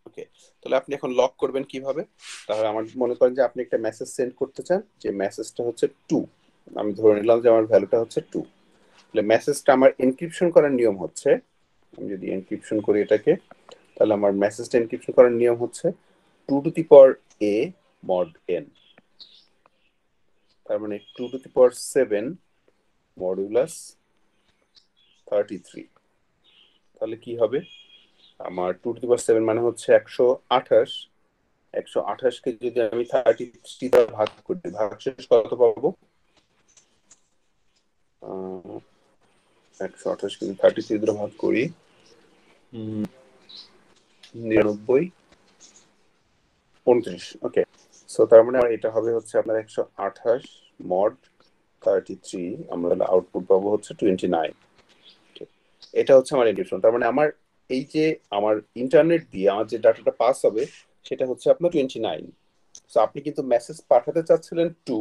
Speaker 1: ওকে তাহলে আপনি এখন লক করবেন কীভাবে? তাহলে আমার মনে করেন যে আপনি একটা মেসেজ সেন্ড করতে চান, যে মেসেজটা হচ্ছে টু আমি ধরে নিলাম যে আমার ভ্যালুটা হচ্ছে টু তাহলে মেসেজটা আমার এনক্রিপশন করার নিয়ম হচ্ছে, আমি যদি এনক্রিপশন করি এটাকে, তাহলে আমার মেসেজটা এনক্রিপশন করার নিয়ম হচ্ছে two to the power a mod n তার মানে two to the power seven modulus thirty three তাহলে কি হবে? আমার two to the power seven মানে হচ্ছে একশো আঠাশ। একশো আঠাশকে যদি আমি থার্টি থ্রি দ্বারা ভাগ করি ভাগ শেষ কত পাবো? একশো আঠাশ থার্টি থ্রি দ্বারা ভাগ করি নিরানব্বই উনত্রিশ ওকে সো তার মানে এটা হবে হচ্ছে আপনার একশো আঠাশ মড থার্টি থ্রি আমরা আউটপুট পাবো হচ্ছে টোয়েন্টি নাইন এটা হচ্ছে আমার এনক্রিপশন তার মানে আমার এই যে আমার ইন্টারনেট দিয়ে আমার যে ডাটাটা পাস হবে, সেটা হচ্ছে আপনার টোয়েন্টি নাইন সো আপনি কিন্তু মেসেজ পাঠাতে চাচ্ছিলেন টু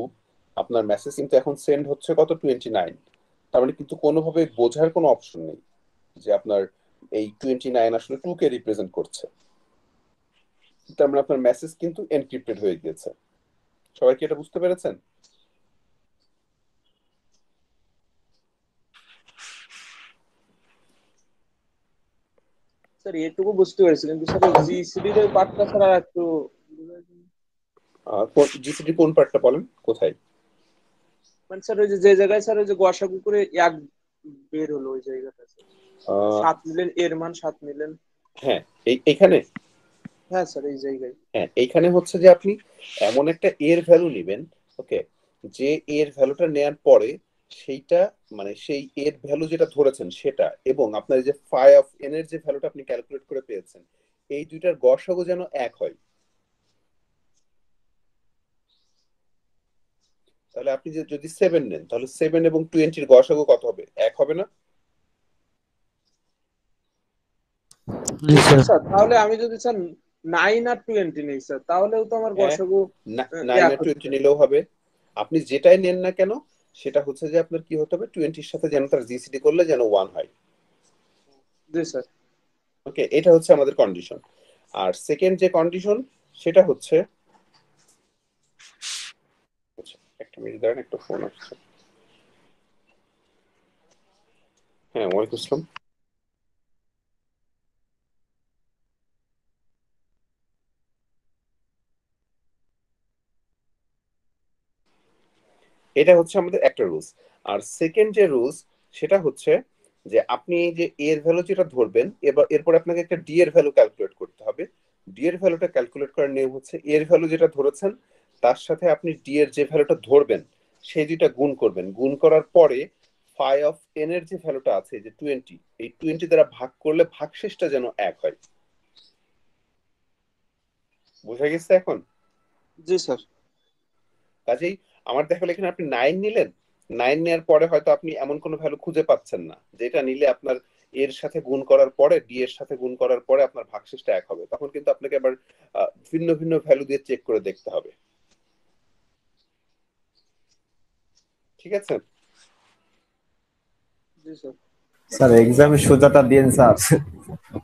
Speaker 1: আপনার মেসেজ কিন্তু এখন সেন্ড হচ্ছে কত? টোয়েন্টি নাইন তার মানে কিন্তু কোনোভাবে বোঝার কোনো অপশন নেই যে আপনার এই টোয়েন্টি নাইন আসলে টু কে রিপ্রেজেন্ট করছে। তার মানে আপনার মেসেজ কিন্তু এনক্রিপ্টেড হয়ে গিয়েছে। সবাই কি এটা বুঝতে পেরেছেন?
Speaker 2: স্যার এটুকু বুঝতে পেরেছি কিন্তু স্যার জিসিডির ওই পার্টটা স্যার আর একটু
Speaker 1: জিসিটি কোন পার্টটা বলেন? কোথায়?
Speaker 2: মানে স্যার ওই যে জায়গায় স্যার ওই যে গসাগু করে এক বের হলো ওই জায়গাটা সাত নিলেন এর মান সাত নিলেন।
Speaker 1: হ্যাঁ এই এখানে
Speaker 2: হ্যাঁ স্যার এই জায়গায়।
Speaker 1: হ্যাঁ এইখানে হচ্ছে যে আপনি এমন একটা এর ভ্যালু নেবেন ওকে যে এর ভ্যালুটা নেয়ার পরে সেইটা মানে সেই এর ভ্যালু যেটা ধরেছেন সেটা এবং আপনার যে ফাই অফ এন এর যে ভ্যালুটা আপনি ক্যালকুলেট করে পেয়েছেন এই দুইটার গসাগু যেন এক হয়। তাহলে আপনি যে যদি সেভেন নেন তাহলে সেভেন এবং টোয়েন্টির গসাগু কত হবে? এক হবে না?
Speaker 4: স্যার
Speaker 2: স্যার তাহলে আমি যদি স্যার নাইন আর টোয়েন্টি নেই স্যার তাহলেও তো আমার
Speaker 1: হ্যাঁ।
Speaker 2: গসাগু
Speaker 1: নাইন আর
Speaker 2: হচ্ছে।
Speaker 1: টোয়েন্টি নিলেও হবে। আপনি যেটাই নেন না কেন সেটা হচ্ছে যে আপনার কি হতে হবে টোয়েন্টির সাথে যেন তার জিসিডি করলে যেন ওয়ান হয়।
Speaker 2: জি স্যার
Speaker 1: ওকে এটা হচ্ছে আমাদের কন্ডিশন আর সেকেন্ড যে কন্ডিশন সেটা হচ্ছে আচ্ছা, একটা মিনিট দাঁড়ান একটা ফোন আসছে। হ্যাঁ ওয়ালাইকুম আসসালাম। এটা হচ্ছে আমাদের একটা রুলস আর সেকেন্ড যে রুলস সেটা হচ্ছে যে আপনি যে এর ভ্যালু যেটা ধরবেন এবার এরপর আপনাকে একটা ডি এর ভ্যালু ক্যালকুলেট করতে হবে। ডি এর ভ্যালুটা ক্যালকুলেট করার নিয়ম হচ্ছে এর ভ্যালু যেটা ধরেছেন তার সাথে আপনি ডি এর যে ভ্যালুটা ধরবেন সেই দুইটা গুণ করবেন। গুণ করার পরে ফাই অফ এন এর যে ভ্যালুটা আছে যে টোয়েন্টি এই টোয়েন্টি দ্বারা ভাগ করলে ভাগশেষটা যেন এক হয়। বোঝা গেছে এখন?
Speaker 2: জি স্যার।
Speaker 1: কাজেই আমার দেখা গেলো এখানে আপনি নাইন নিলেন নাইন নেওয়ার পরে হয়তো আপনি এমন কোনো ভ্যালু খুঁজে পাচ্ছেন না যেটা নিলে আপনার এর সাথে গুণ করার পরে ডি এর সাথে গুণ করার পরে আপনার ভাগশেষটা এক হবে। তখন কিন্তু আপনাকে আবার ভিন্ন ভিন্ন ভ্যালু দিয়ে চেক করে দেখতে হবে। ঠিক আছে?
Speaker 2: স্যার
Speaker 3: স্যার এক্সামে সোজাটা দিন স্যার।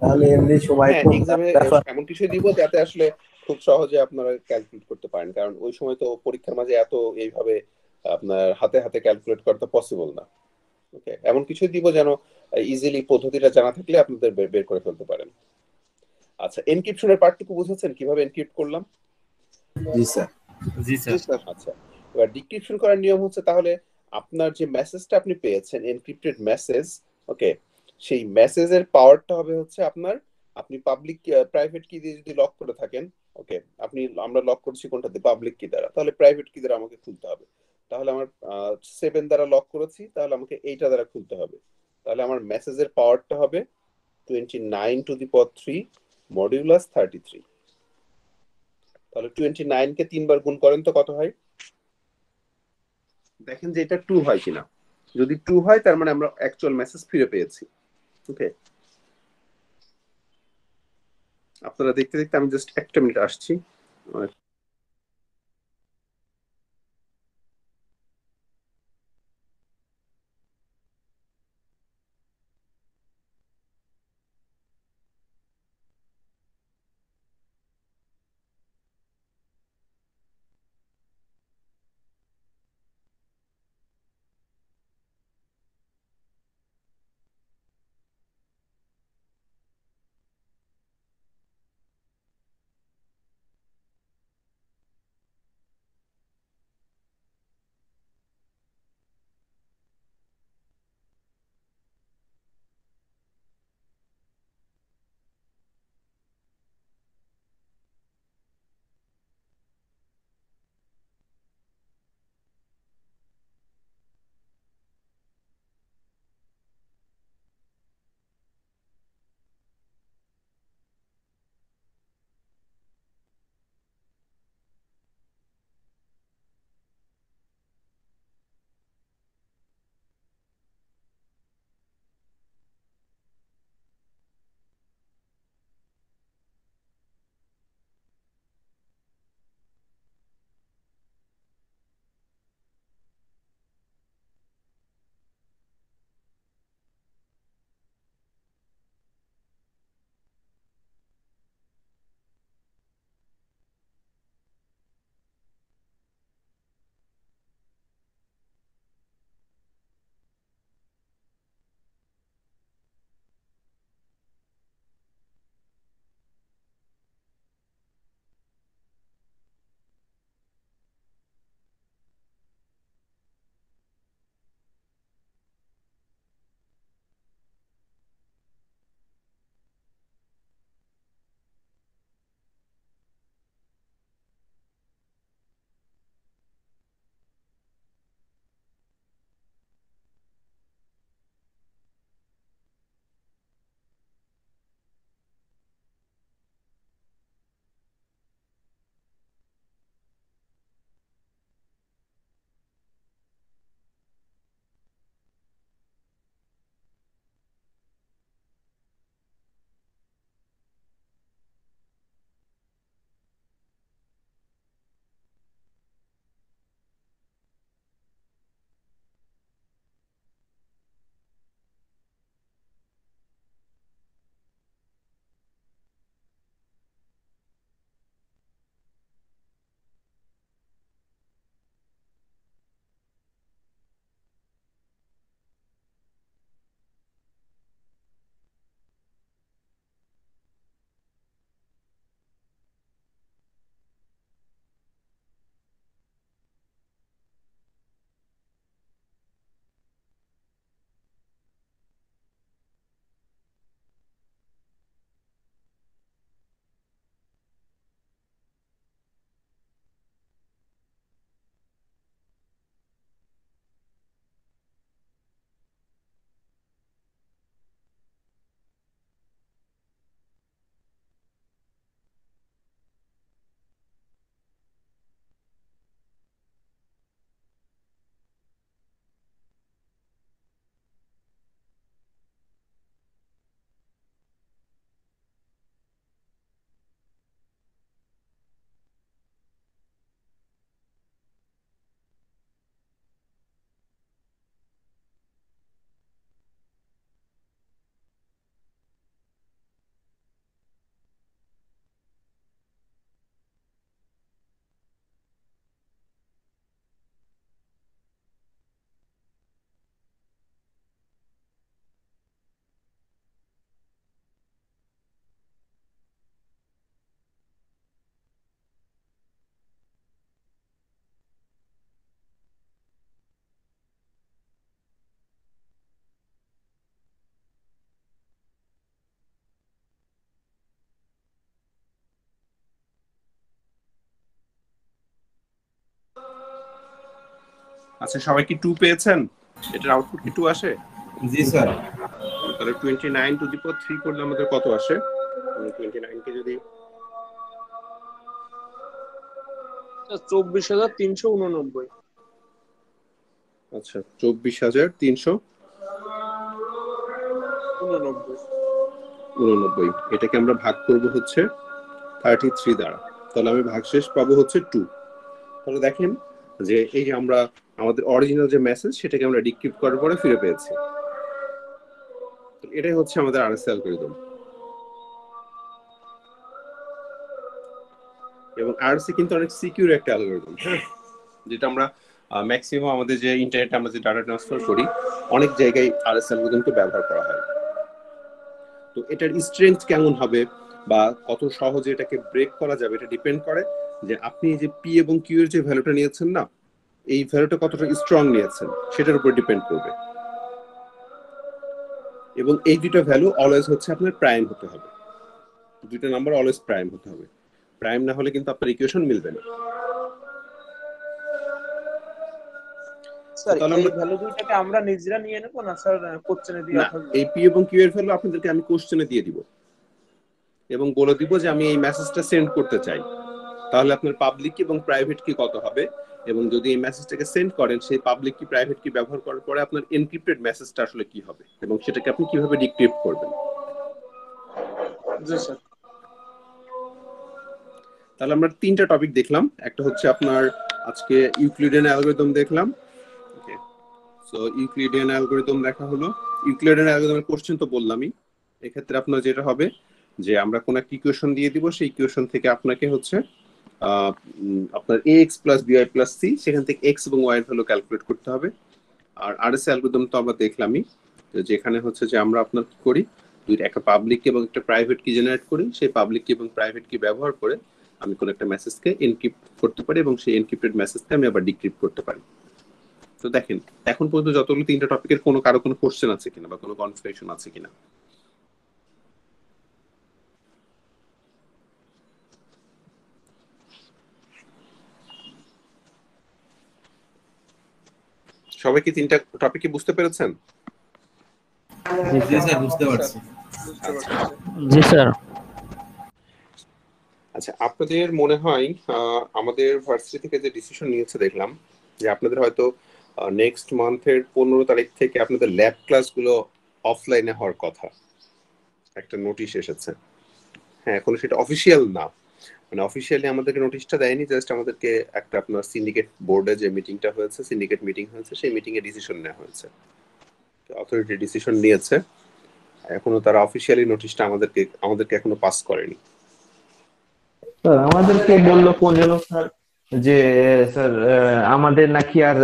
Speaker 3: তাহলে এমনি সময়
Speaker 1: হ্যাঁ এক্সামে এমন কিছু দিব যাতে আসলে খুব সহজে আপনারা ক্যালকুলেট করতে পারেন। কারণ ওই সময় তো পরীক্ষার মাঝে এত এইভাবে আপনার হাতে হাতে ক্যালকুলেট করা তো পসিবল না। ওকে এমন কিছু দিব যেন ইজিলি পদ্ধতিটা জানা থাকলে আপনাদের বের- করে ফেলতে পারেন। আচ্ছা এনক্রিপশনের পার্টটুকু বুঝেছেন? কীভাবে এনক্রিপ্ট করলাম?
Speaker 3: জি স্যার।
Speaker 5: জি
Speaker 2: জি
Speaker 5: স্যার
Speaker 2: স্যার
Speaker 1: আচ্ছা। এবার ডিক্রিপশন করার নিয়ম হচ্ছে তাহলে আপনার যে মেসেজটা আপনি পেয়েছেন এনক্রিপ্টেড মেসেজ ওকে সেই মেসেজের পাওয়ারটা হবে হচ্ছে আপনার আপনি পাবলিক প্রাইভেট কি দিয়ে যদি লক করে থাকেন ওকে, আপনি, আমরা লক করছি কোনটা? দিয়ে পাবলিক কি দ্বারা। তাহলে প্রাইভেট কি দ্বারা আমাকে খুলতে হবে। তাহলে আমার সেভেন দ্বারা লক করেছি, তাহলে আমাকে এইটা দ্বারা খুলতে হবে। তাহলে আমার মেসেজের পাওয়ারটা হবে twenty nine to the power three modulus thirty three তাহলে টোয়েন্টি নাইনকে তিনবার গুণ করেন তো কত হয়? দেখেন যে এটা টু হয় কিনা। যদি টু হয়, তার মানে আমরা অ্যাকচুয়াল মেসেজ ফিরে পেয়েছি। ওকে আপনারা দেখতে দেখতে আমি জাস্ট একটা মিনিট আসছি। আচ্ছা সবাই কি টু পেয়েছেন? এটার আউটপুট কি টু আসে?
Speaker 3: জি স্যার।
Speaker 1: তাহলে twenty nine to the power three করলে আমাদের কত আসে? টোয়েন্টি নাইনকে যদি
Speaker 2: চব্বিশ হাজার তিনশো উননব্বই।
Speaker 1: আচ্ছা চব্বিশ হাজার তিনশো
Speaker 2: উননব্বই।
Speaker 1: উননব্বই। এটাকে আমরা ভাগ করব হচ্ছে থার্টি থ্রি দ্বারা। তাহলে আমি ভাগশেষ পাবো হচ্ছে টু তাহলে দেখেন যে এই যে আমরা আমাদের অরিজিনাল যে মেসেজ সেটাকে আমরা ডিক্রিপ্ট করার পরে ফিরে পেয়েছি। এটাই হচ্ছে আমাদের আরএস অ্যালগরিদম এবং আরএসসি কিন্তু অনেক সিকিউর একটা অ্যালগরিদম যেটা আমরা ম্যাক্সিমাম আমাদের যে ইন্টারনেটে আমরা যে ডাটা ট্রান্সফার করি, অনেক জায়গায় আরএস অ্যালগরিদমকে ব্যবহার করা হয়। তো এটার স্ট্রেংথ কেমন হবে বা কত সহজে এটাকে ব্রেক করা যাবে, এটা ডিপেন্ড করে যে আপনি যে পি এবং কিউ এর যে ভ্যালুটা নিয়েছেন না এই ভ্যালুটা কতটা স্ট্রং নিয়েছেন সেটার উপর ডিপেন্ড করবে। এবং এই দুটো ভ্যালু অলওয়েজ হচ্ছে আপনার প্রাইম হতে হবে। দুটো নাম্বার অলওয়েজ প্রাইম হতে হবে। প্রাইম না হলে কিন্তু আপনার ইকুয়েশন মিলবে না।
Speaker 2: স্যার
Speaker 1: তাহলে
Speaker 2: এই
Speaker 1: আমরা-
Speaker 2: ভ্যালু দুইটাকে আমরা নিজেরা নিয়ে নেব না স্যার কোশ্চেনে দিয়ে
Speaker 1: এই পি এবং কিউ এর ভ্যালু আপনাদেরকে আমি কোশ্চেনে দিয়ে দিব। এবং বলে দিব যে আমি এই মেসেজটা সেন্ড করতে চাই। তাহলে আপনার পাবলিক কি এবং প্রাইভেট কি কত হবে? এবং যদি এই মেসেজটাকে সেন্ড করেন সেই পাবলিক কি প্রাইভেট কি ব্যবহার করার পরে আপনার এনক্রিপ্টেড মেসেজটা আসলে কি হবে? এবং সেটাকে আপনি কীভাবে ডিক্রিপ্ট করবেন? তাহলে আমরা তিনটা টপিক দেখলাম। একটা হচ্ছে আপনার আজকে ইউক্লিডিয়ান অ্যালগরিদম দেখলাম। সো ইউক্লিডিয়ান অ্যালগরিদম দেখা হলো। ইউক্লিডিয়ান অ্যালগরিদমের কোশ্চেন তো বললামই। এক্ষেত্রে আপনার যেটা হবে যে আমরা কোন একটা ইকুয়েশন দিয়ে দিব। সেই ইকুয়েশন থেকে আপনাকে হচ্ছে আপনার a x plus b y plus c সেখান থেকে এক্স এবং ওয়াই ভ্যালু ক্যালকুলেট করতে হবে। আর আর এস অ্যালগরিদম তো আমরা দেখলামই। তো যেখানে হচ্ছে যে আমরা আপনার কি করি? দুইটা একটা পাবলিক এবং একটা প্রাইভেট কি জেনারেট করি, সেই পাবলিক কি এবং প্রাইভেট কি ব্যবহার করে আমি কোন একটা মেসেজকে এনক্রিপ্ট করতে পারি এবং সেই এনক্রিপ্টেড মেসেজকে আমি আবার ডিক্রিপ্ট করতে পারি। তো দেখেন, এখন পর্যন্ত যতগুলো তিনটা টপিকের কোনো, কারও কোনো কোশ্চেন আছে কিনা বা কোনো কনফিউশন আছে কিনা। সবাই কি তিনটা টপিক কি বুঝতে পেরেছেন?
Speaker 5: জি স্যার বুঝতে পারছি।
Speaker 2: বুঝতে পারছি স্যার।
Speaker 4: জি স্যার।
Speaker 1: আচ্ছা আপনাদের মনে হয় আহ, আমাদের ভার্সিটি থেকে যে ডিসিশন নিয়েছে দেখলাম যে আপনাদের হয়তো নেক্সট মান্থের পনেরো তারিখ থেকে আপনাদের ল্যাব ক্লাসগুলো অফলাইনে হওয়ার কথা। একটা নোটিশ এসেছে। হ্যাঁ এখন সেটা অফিসিয়াল না। মানে অফিসিয়ালি আমাদেরকে নোটিশটা দেয়নি জাস্ট আমাদেরকে একটা আপনার সিন্ডিকেট বোর্ডে যে মিটিংটা হয়েছে সিন্ডিকেট মিটিং হয়েছে, সেই মিটিং এ ডিসিশন নেওয়া হয়েছে। অথরিটি ডিসিশন নিয়েছে। এখনও তারা অফিসিয়ালি নোটিশটা আমাদেরকে আমাদেরকে এখনও পাস করেনি।
Speaker 6: স্যার, আমাদেরকে বলল কোন যেন, স্যার, যে, স্যার আমাদের নাকি আর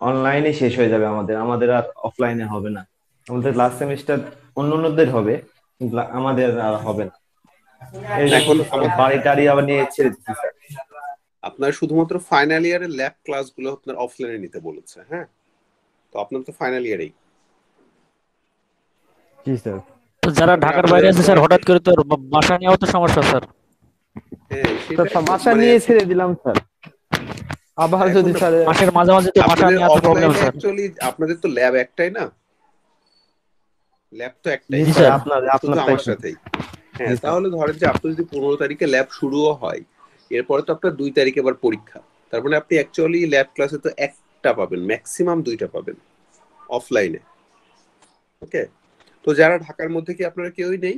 Speaker 6: অনলাইনে শেষ হয়ে যাবে আমাদের আমাদের আর অফলাইনে হবে না। আমাদের লাস্ট সেমিস্টার অন্য অন্যদের হবে আমাদের আর হবে না।
Speaker 1: এখন
Speaker 6: বাড়ি টাড়ি আবার নিয়ে ছেড়ে দিচ্ছি স্যার।
Speaker 1: আপনার শুধুমাত্র ফাইনাল ইয়ারের ল্যাব ক্লাসগুলো আপনার অফলাইনে নিতে বলেছে হ্যাঁ? তো আপনার তো ফাইনাল ইয়ারেই
Speaker 6: জি স্যার।
Speaker 4: তো যারা ঢাকার বাইরে আছে স্যার হঠাৎ করে তো বাসা নেওয়া তো সমস্যা স্যার।
Speaker 1: হ্যাঁ
Speaker 6: বাসা
Speaker 1: মানে
Speaker 6: নিয়ে ছেড়ে দিলাম স্যার। আবার যদি স্যার
Speaker 4: মাসের মাঝে মাঝে তো বাসা
Speaker 1: আপনাদের
Speaker 4: নেওয়া তো প্রবলেম স্যার।
Speaker 1: অ্যাকচুয়ালি আপনাদের তো ল্যাব একটাই না? ল্যাব তো একটাই।
Speaker 4: স্যার,
Speaker 1: শুধু আমার সাথেই। হ্যাঁ তাহলে ধরেন যে আপনার যদি পনেরো তারিখে ল্যাব শুরুও হয় এরপরে তো আপনার দুই তারিখে আবার পরীক্ষা। তার মানে আপনি অ্যাকচুয়ালি ল্যাব ক্লাসে তো একটা পাবেন ম্যাক্সিমাম দুইটা পাবেন অফলাইনে ওকে তো যারা ঢাকার মধ্যে কি আপনারা কেউই নেই?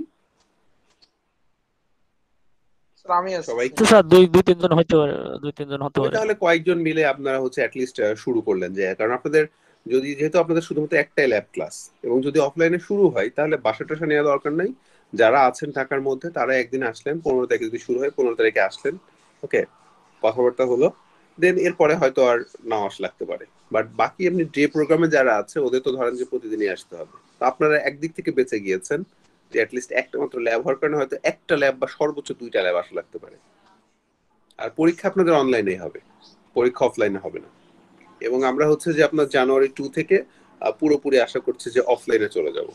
Speaker 2: স্যার আমি আছি।
Speaker 1: সবাই
Speaker 4: তো স্যার দুই দুই তিনজন হইতে পারে দুই তিনজন হতে
Speaker 1: ওই
Speaker 4: পারে।
Speaker 1: তাহলে কয়েকজন মিলে আপনারা হচ্ছে অ্যাটলিস্ট শুরু করলেন যে কারণ আপনাদের যদি যেহেতু আপনাদের শুধুমাত্র একটাই ল্যাব ক্লাস এবং যদি অফলাইনে শুরু হয় তাহলে বাসা টাসা নেওয়া দরকার নাই। যারা আছেন ঢাকার মধ্যে, তারা একদিন আসলেন, পনেরো তারিখে যদি শুরু হয়, পনেরো তারিখে আসলেন। ওকে, কথাবার্তা হলো। দেন এরপরে হয়তো আর নাও আস লাগতে পারে। বাট বাকি এমনি ডে প্রোগ্রামে যারা আছে, ওদের তো ধরেন যে প্রতিদিনই আসতে হবে। তো আপনারা একদিক থেকে বেঁচে গিয়েছেন, যে অ্যাটলিস্ট একটা মাত্র ল্যাব হওয়ার কারণে হয়তো একটা ল্যাব বা সর্বোচ্চ দুইটা ল্যাব আসা লাগতে পারে। আর পরীক্ষা আপনাদের অনলাইনেই হবে। পরীক্ষা অফলাইনে হবে না। এবং আমরা হচ্ছে যে আপনার জানুয়ারি টু থেকে পুরোপুরি আশা করছি যে অফলাইনে চলে যাব।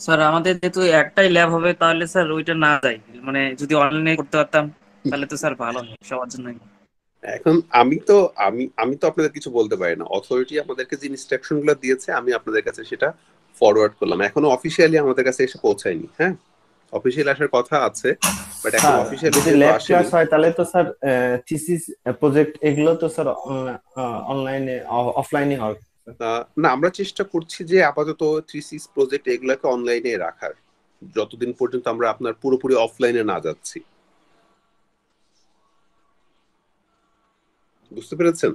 Speaker 7: স্যার আমাদের যেহেতু একটাই ল্যাব হবে তাহলে স্যার ওইটা না যাই। মানে যদি অনলাইনে করতে পারতাম তাহলে তো স্যার ভালো হয় সবার জন্য
Speaker 1: এখন আমি তো আমি আমি তো আপনাদের কিছু বলতে পারি না। অথরিটি আমাদেরকে যে ইনস্ট্রাকশনগুলো দিয়েছে আমি আপনাদের কাছে সেটা ফরওয়ার্ড করলাম। এখনও অফিসিয়ালি আমাদের কাছে এসে পৌঁছায়নি হ্যাঁ? অফিসিয়াল আসার কথা আছে বাট এখন অফিসিয়ালি
Speaker 6: যদি ল্যাব ক্লাস হয় তাহলে তো স্যার থিসিস প্রজেক্ট এগুলো তো স্যার অনলাইনে অফলাইনে হয়।
Speaker 1: না আমরা চেষ্টা করছি যে আপাতত থ্রি সিক্স প্রজেক্ট এগুলাকে অনলাইনে রাখার। যতদিন পর্যন্ত আমরা আপনার পুরোপুরি অফলাইনে না যাচ্ছি। বুঝতে পেরেছেন?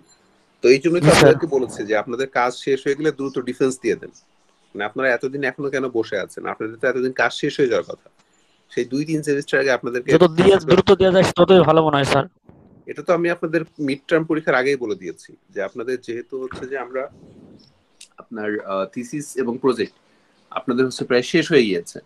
Speaker 1: তো এই জন্যই তো। আপনাদেরকে বলেছি যে আপনাদের কাজ শেষ হয়ে গেলে দ্রুত ডিফেন্স দিয়ে দেন। মানে আপনারা এতদিন এখনও কেন বসে আছেন? আপনাদের তো এতদিন কাজ শেষ হয়ে যাওয়ার কথা। সেই দুই তিন সেমিস্টার আগে আপনাদেরকে
Speaker 4: যত দিয়ে দ্রুত দেওয়া যায় ততই ভালো মনে হয় স্যার।
Speaker 1: এটা তো আমি আপনাদের মিড টার্ম পরীক্ষার আগেই বলে দিয়েছি যে আপনাদের যেহেতু হচ্ছে যে আমরা আপনার থিসিস এবং প্রজেক্ট আপনাদের হচ্ছে প্রায় শেষ হয়ে গিয়েছে।